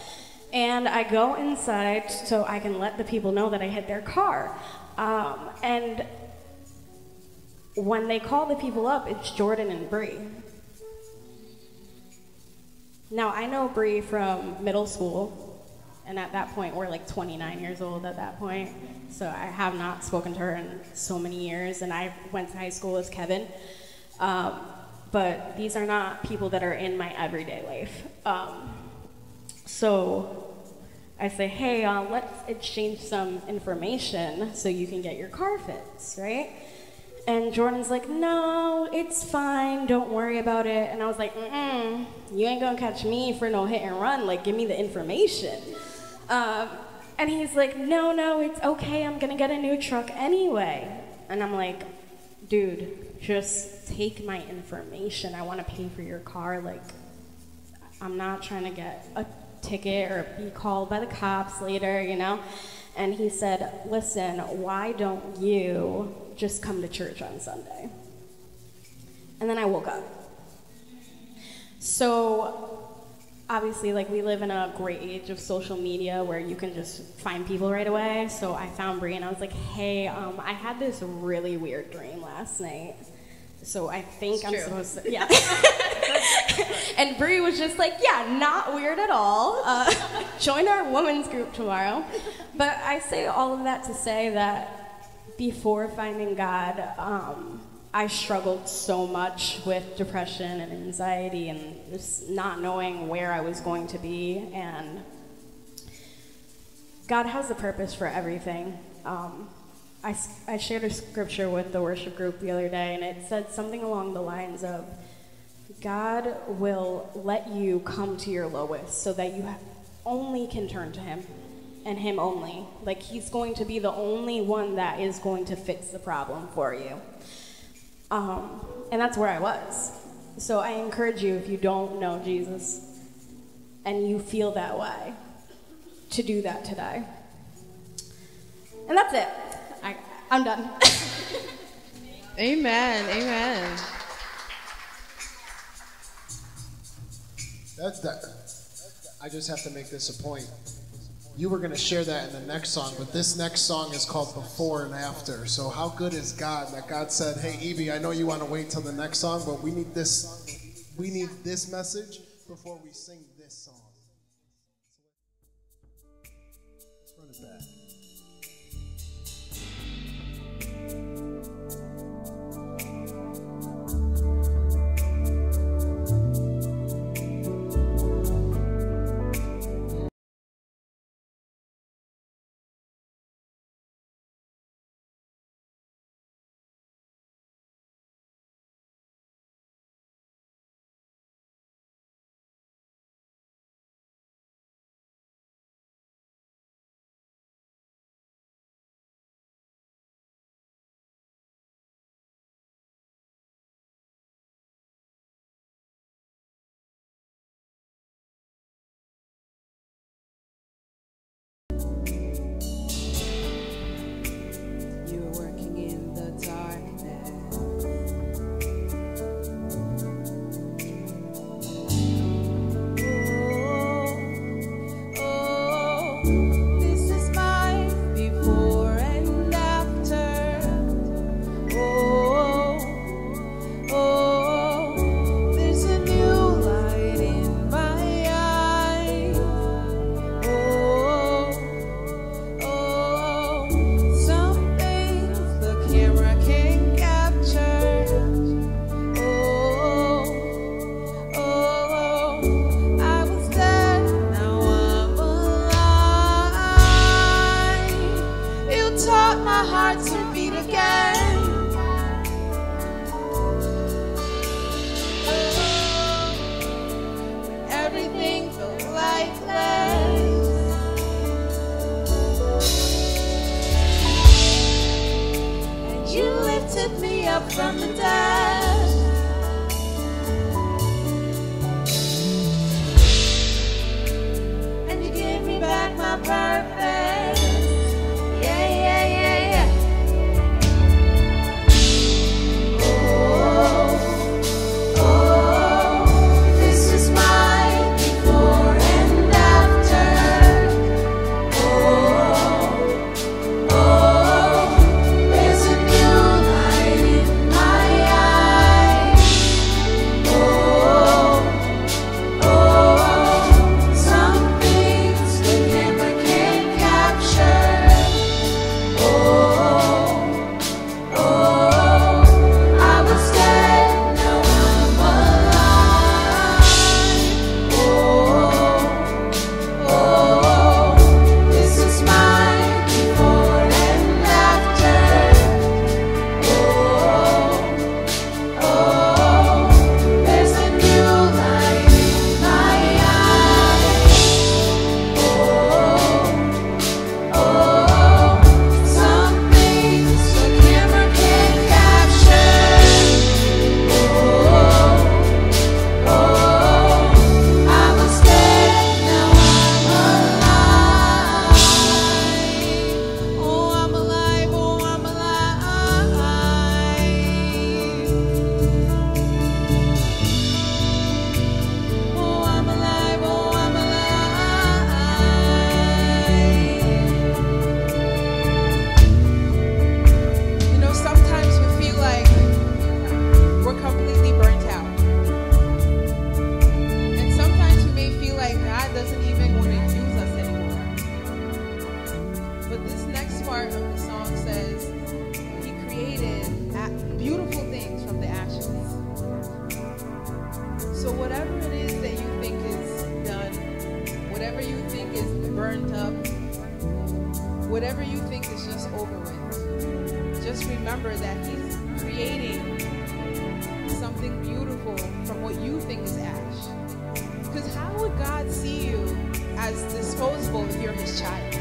And I go inside so I can let the people know that I hit their car. Um, and when they call the people up, it's Jordan and Bree. Now, I know Bree from middle school, and at that point, we're like 29 years old at that point. So I have not spoken to her in so many years, and I went to high school with Kevin. Um, but these are not people that are in my everyday life. Um, so I say, hey, uh, let's exchange some information so you can get your car fixed, right? And Jordan's like, no, it's fine. Don't worry about it. And I was like, mm you ain't gonna catch me for no hit and run. Like, give me the information. Um, and he's like, no, no, it's okay. I'm gonna get a new truck anyway. And I'm like, dude, just take my information. I wanna pay for your car. Like, I'm not trying to get a ticket or be called by the cops later, you know? And he said, listen, why don't you just come to church on Sunday. And then I woke up. So, obviously, like we live in a great age of social media where you can just find people right away. So I found Brie and I was like, hey, um, I had this really weird dream last night. So I think It's I'm true. supposed to, yeah. and Brie was just like, yeah, not weird at all. Uh, join our women's group tomorrow. But I say all of that to say that before finding God, um, I struggled so much with depression and anxiety and just not knowing where I was going to be. And God has a purpose for everything. Um, I, I shared a scripture with the worship group the other day, and it said something along the lines of God will let you come to your lowest so that you only can turn to Him and Him only. Like, He's going to be the only one that is going to fix the problem for you. Um, and that's where I was. So I encourage you, if you don't know Jesus and you feel that way, to do that today. And that's it. I, I'm done. Amen. Amen. That's that. I just have to make this a point you were going to share that in the next song, but this next song is called Before and After. So, how good is God that God said, Hey, Evie, I know you want to wait till the next song, but we need this, we need this message before we sing this song. Let's run it back. burnt up, whatever you think is just over with, just remember that He's creating something beautiful from what you think is ash. Because how would God see you as disposable if you're His child?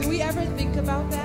Do we ever think about that?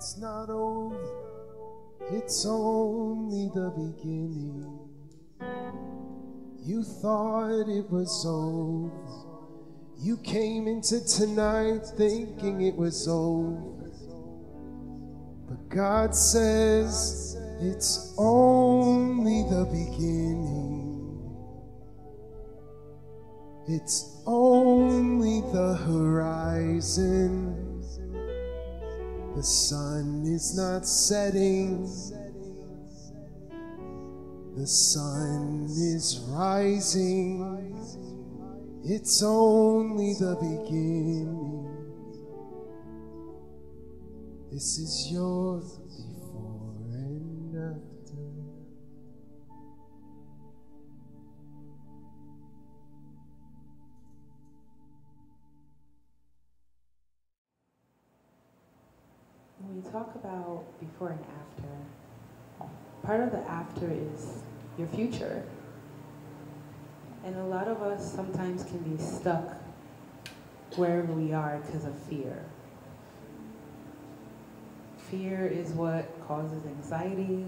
It's not over, it's only the beginning. You thought it was over. You came into tonight thinking it was over. But God says it's only the beginning. It's only the horizon. The sun is not setting. The sun is rising. It's only the beginning. This is yours. When we talk about before and after, part of the after is your future. And a lot of us sometimes can be stuck wherever we are because of fear. Fear is what causes anxiety.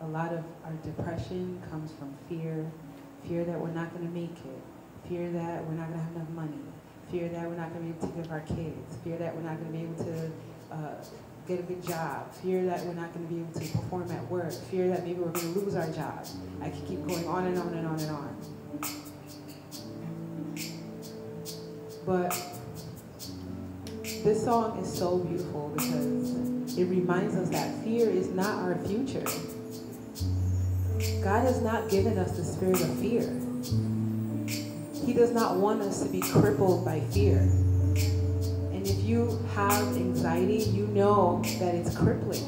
A lot of our depression comes from fear. Fear that we're not going to make it. Fear that we're not going to have enough money. Fear that we're not going to be able to give our kids. Fear that we're not going to be able to uh, get a good job. Fear that we're not going to be able to perform at work. Fear that maybe we're going to lose our job. I could keep going on and on and on and on. But this song is so beautiful because it reminds us that fear is not our future. God has not given us the spirit of fear. He does not want us to be crippled by fear. You have anxiety, you know that it's crippling.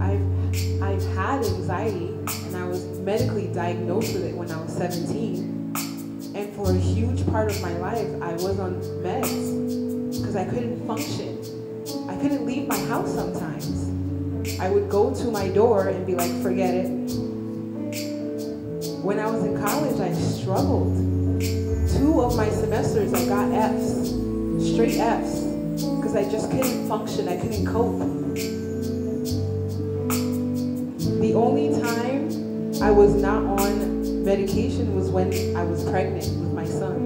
I've, I've had anxiety and I was medically diagnosed with it when I was 17. And for a huge part of my life, I was on meds because I couldn't function. I couldn't leave my house sometimes. I would go to my door and be like, forget it. When I was in college, I struggled. Two of my semesters, I got F's, straight F's, because I just couldn't function. I couldn't cope. The only time I was not on medication was when I was pregnant with my son.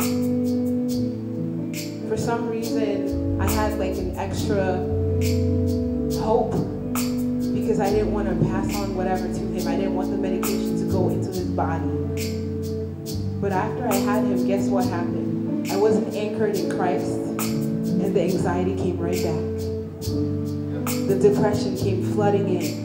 For some reason, I had like an extra hope because I didn't want to pass on whatever to him. I didn't want the medication to go into his body. But after I had him, guess what happened? I wasn't anchored in Christ, the anxiety came right back. The depression came flooding in.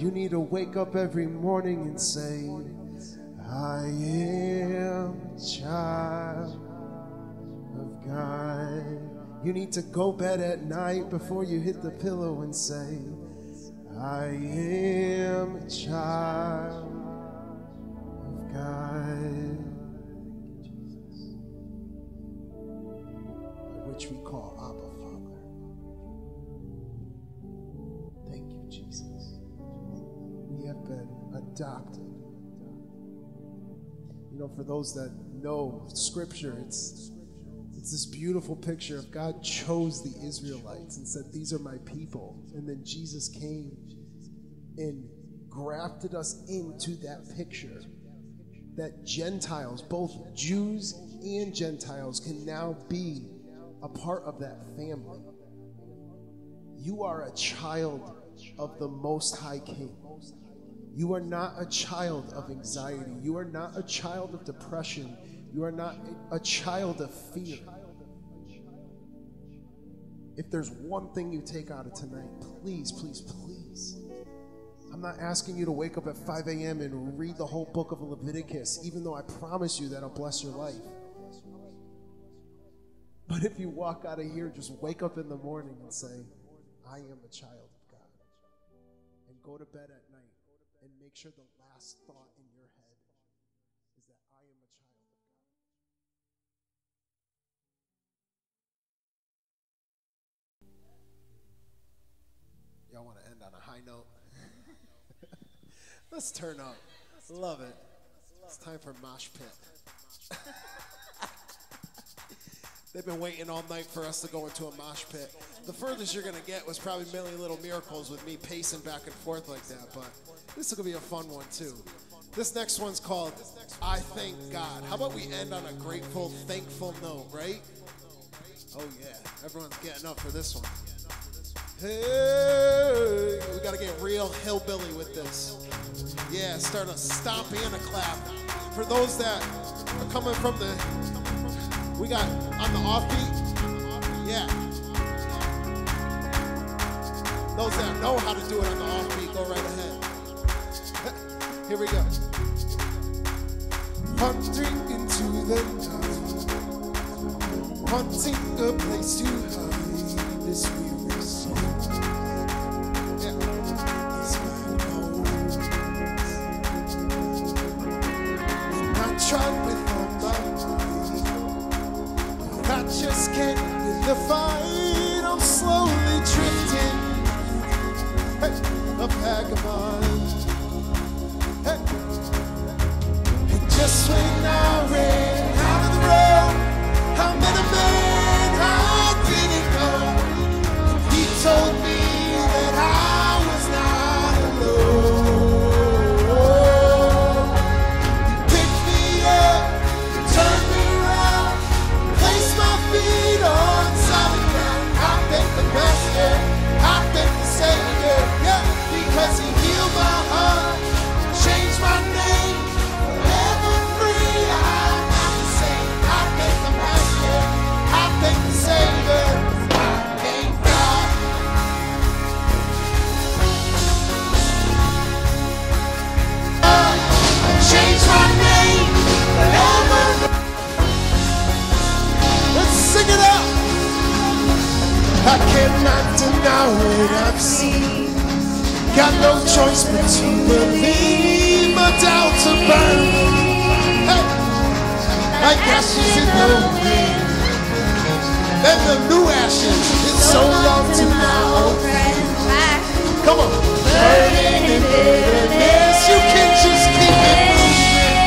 You need to wake up every morning and say, I am child of God. You need to go bed at night before you hit the pillow and say, I am a child of God. Which we call Abba been adopted. You know, for those that know Scripture, it's it's this beautiful picture of God chose the Israelites and said, These are my people. And then Jesus came and grafted us into that picture that Gentiles, both Jews and Gentiles, can now be a part of that family. You are a child of the Most High King. You are not a child of anxiety. You are not a child of depression. You are not a child of fear. If there's one thing you take out of tonight, please, please, please. I'm not asking you to wake up at 5 a.m. and read the whole book of Leviticus, even though I promise you that'll bless your life. But if you walk out of here, just wake up in the morning and say, I am a child of God. And go to bed at make sure the last thought in your head is that I am a child of God. Y'all want to end on a high note? Let's turn up. Love it. It's time for Mosh Pit. They've been waiting all night for us to go into a mosh pit. The furthest you're gonna get was probably Million Little Miracles with me pacing back and forth like that, but this is gonna be a fun one too. This next one's called I Thank God. How about we end on a grateful, thankful note, right? Oh yeah, everyone's getting up for this one. Hey, we gotta get real hillbilly with this. Yeah, start a stomp and a clap. For those that are coming from the we got on the offbeat. Yeah. Those that know how to do it on the offbeat, go right ahead. Here we go. Wandering into the night, wanting a place to hide this weary I just can't win the fight. I'm slowly drifting. Hey, a vagabond. Hey. And just when I I cannot deny what I've seen. Got no choice but to believe my doubts are burning. Hey, like ashes in the wind. And the new ashes, it's so long to my old friend. Come on. Burning in bitterness, you can't just keep it moving.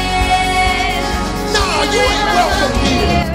Nah, you ain't welcome here.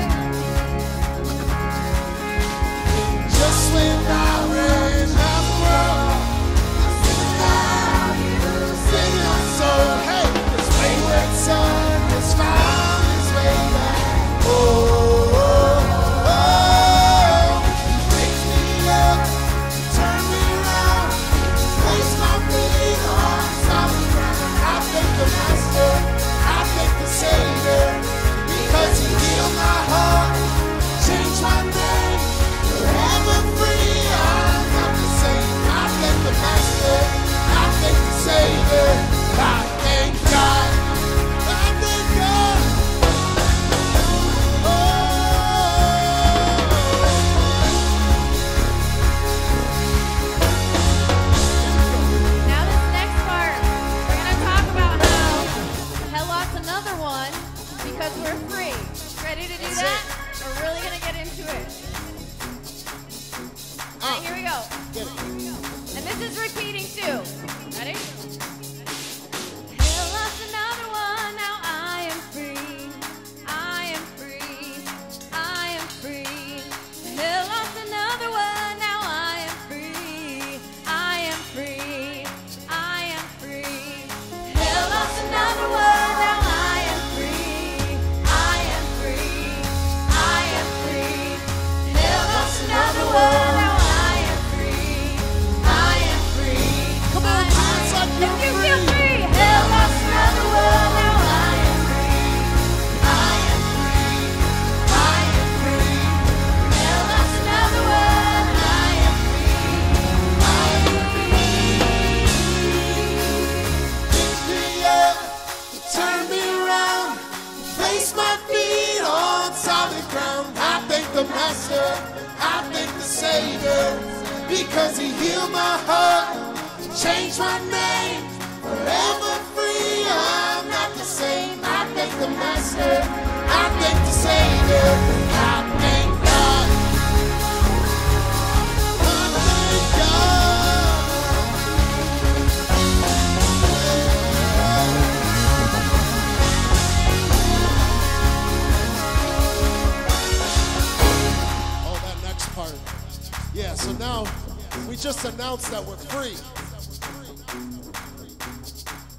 Announced that we're free.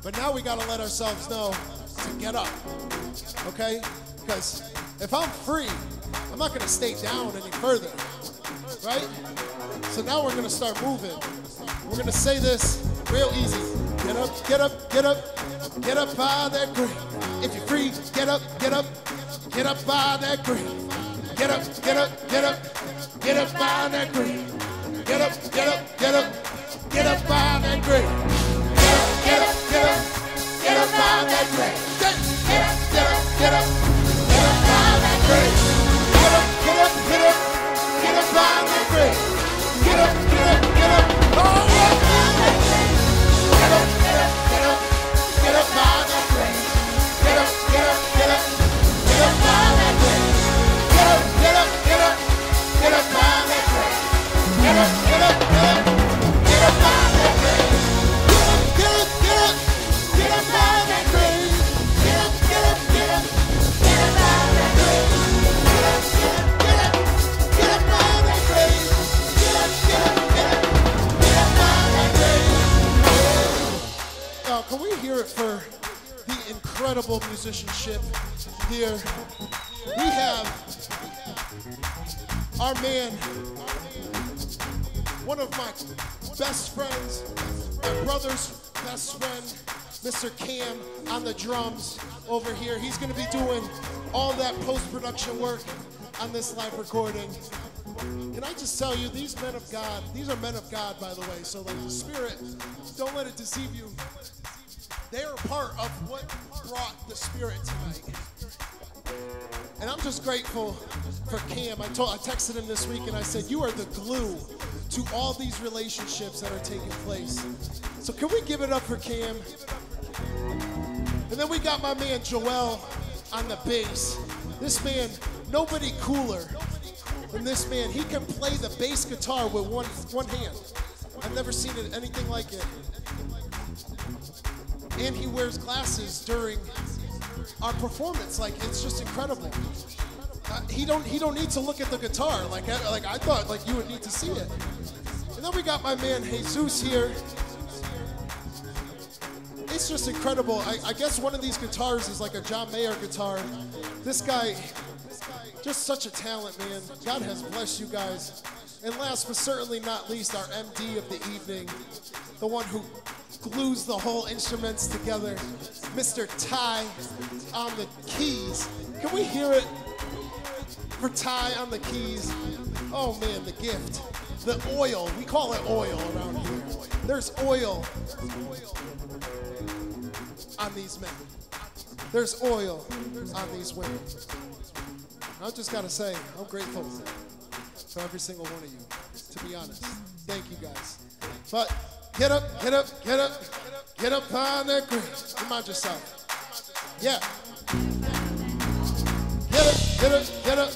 But now we got to let ourselves know to get up. Okay? Because if I'm free, I'm not to stay down any further. Right? So now we're to start moving. We're to say this real easy. Get up, get up, get up, get up by that grave. If you're free, get up, get up, get up by that grave. Get up, get up, get up, get up by that grave. Get up, get up, get up, get up by that grave. Get up, get up, get up, get up by that grave. Get up, get up, get up, get up by that grave. Get up, get up, get up, get up by that grave. Get up, get up, get up, oh yeah. Get up, get up, get up, get up by that grave. Get up, get up, get up, get up by that grave. Get up, get up, get up, get up by Now, can we hear it for the incredible musicianship here? We have our man, one of my best friends, my brother's best friend, Mr. Cam, on the drums over here. He's going to be doing all that post production work on this live recording. Can I just tell you, these men of God, these are men of God, by the way. So, like, the Spirit, don't let it deceive you. They are part of what brought the Spirit tonight. And I'm just grateful for Cam. I told I texted him this week and I said, You are the glue to all these relationships that are taking place. So can we give it up for Cam? And then we got my man Joel on the bass. This man, nobody cooler than this man. He can play the bass guitar with one one hand. I've never seen it, anything like it. And he wears glasses during our performance. Like it's just incredible. Uh, he don't he don't need to look at the guitar. Like I, like I thought like you would need to see it. And then we got my man Jesus here. It's just incredible. I, I guess one of these guitars is like a John Mayer guitar. This guy, just such a talent, man. God has blessed you guys. And last but certainly not least, our MD of the evening, the one who glues the whole instruments together, Mr. Ty on the keys. Can we hear it for Ty on the keys? Oh man, the gift. The oil. We call it oil around here. There's oil on these men. There's oil on these women. I just gotta say, I'm grateful for every single one of you. To be honest, thank you guys. But get up, get up, get up, get up on that grid. Remind yourself. Yeah. Get up, get up, get up,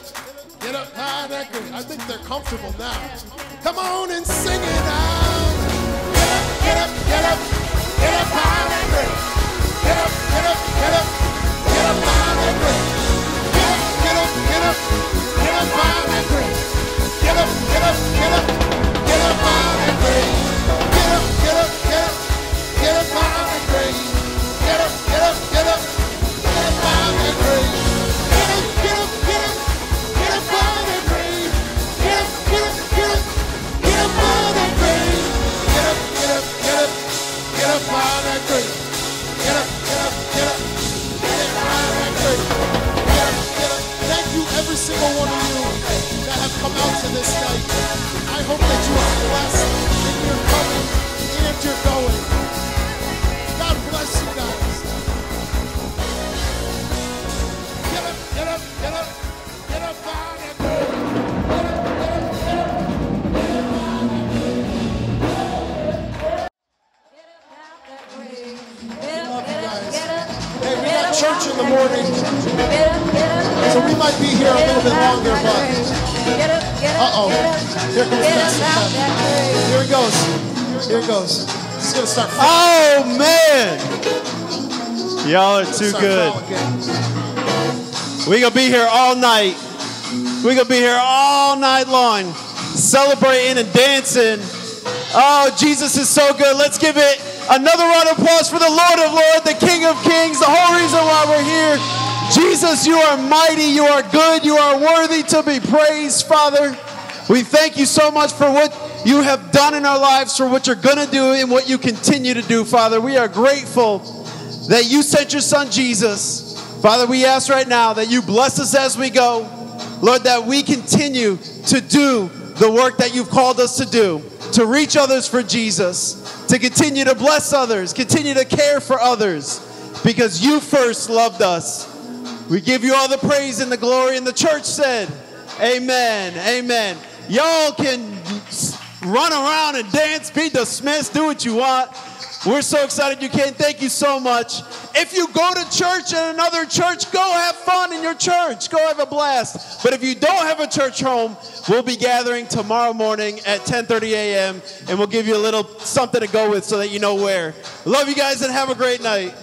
get up on that grid. I think they're comfortable now. Come on and sing it out. Gonna be here all night. We're gonna be here all night long, celebrating and dancing. Oh, Jesus is so good. Let's give it another round of applause for the Lord of Lords, the King of Kings, the whole reason why we're here. Jesus, you are mighty, you are good, you are worthy to be praised, Father. We thank you so much for what you have done in our lives, for what you're gonna do, and what you continue to do, Father. We are grateful that you sent your son Jesus. Father, we ask right now that you bless us as we go. Lord, that we continue to do the work that you've called us to do, to reach others for Jesus, to continue to bless others, continue to care for others, because you first loved us. We give you all the praise and the glory, and the church said, Amen. Amen. Y'all can run around and dance, be dismissed, do what you want. We're so excited you came. Thank you so much. If you go to church in another church, go have fun in your church. Go have a blast. But if you don't have a church home, we'll be gathering tomorrow morning at 10:30 a.m. and we'll give you a little something to go with so that you know where. Love you guys and have a great night.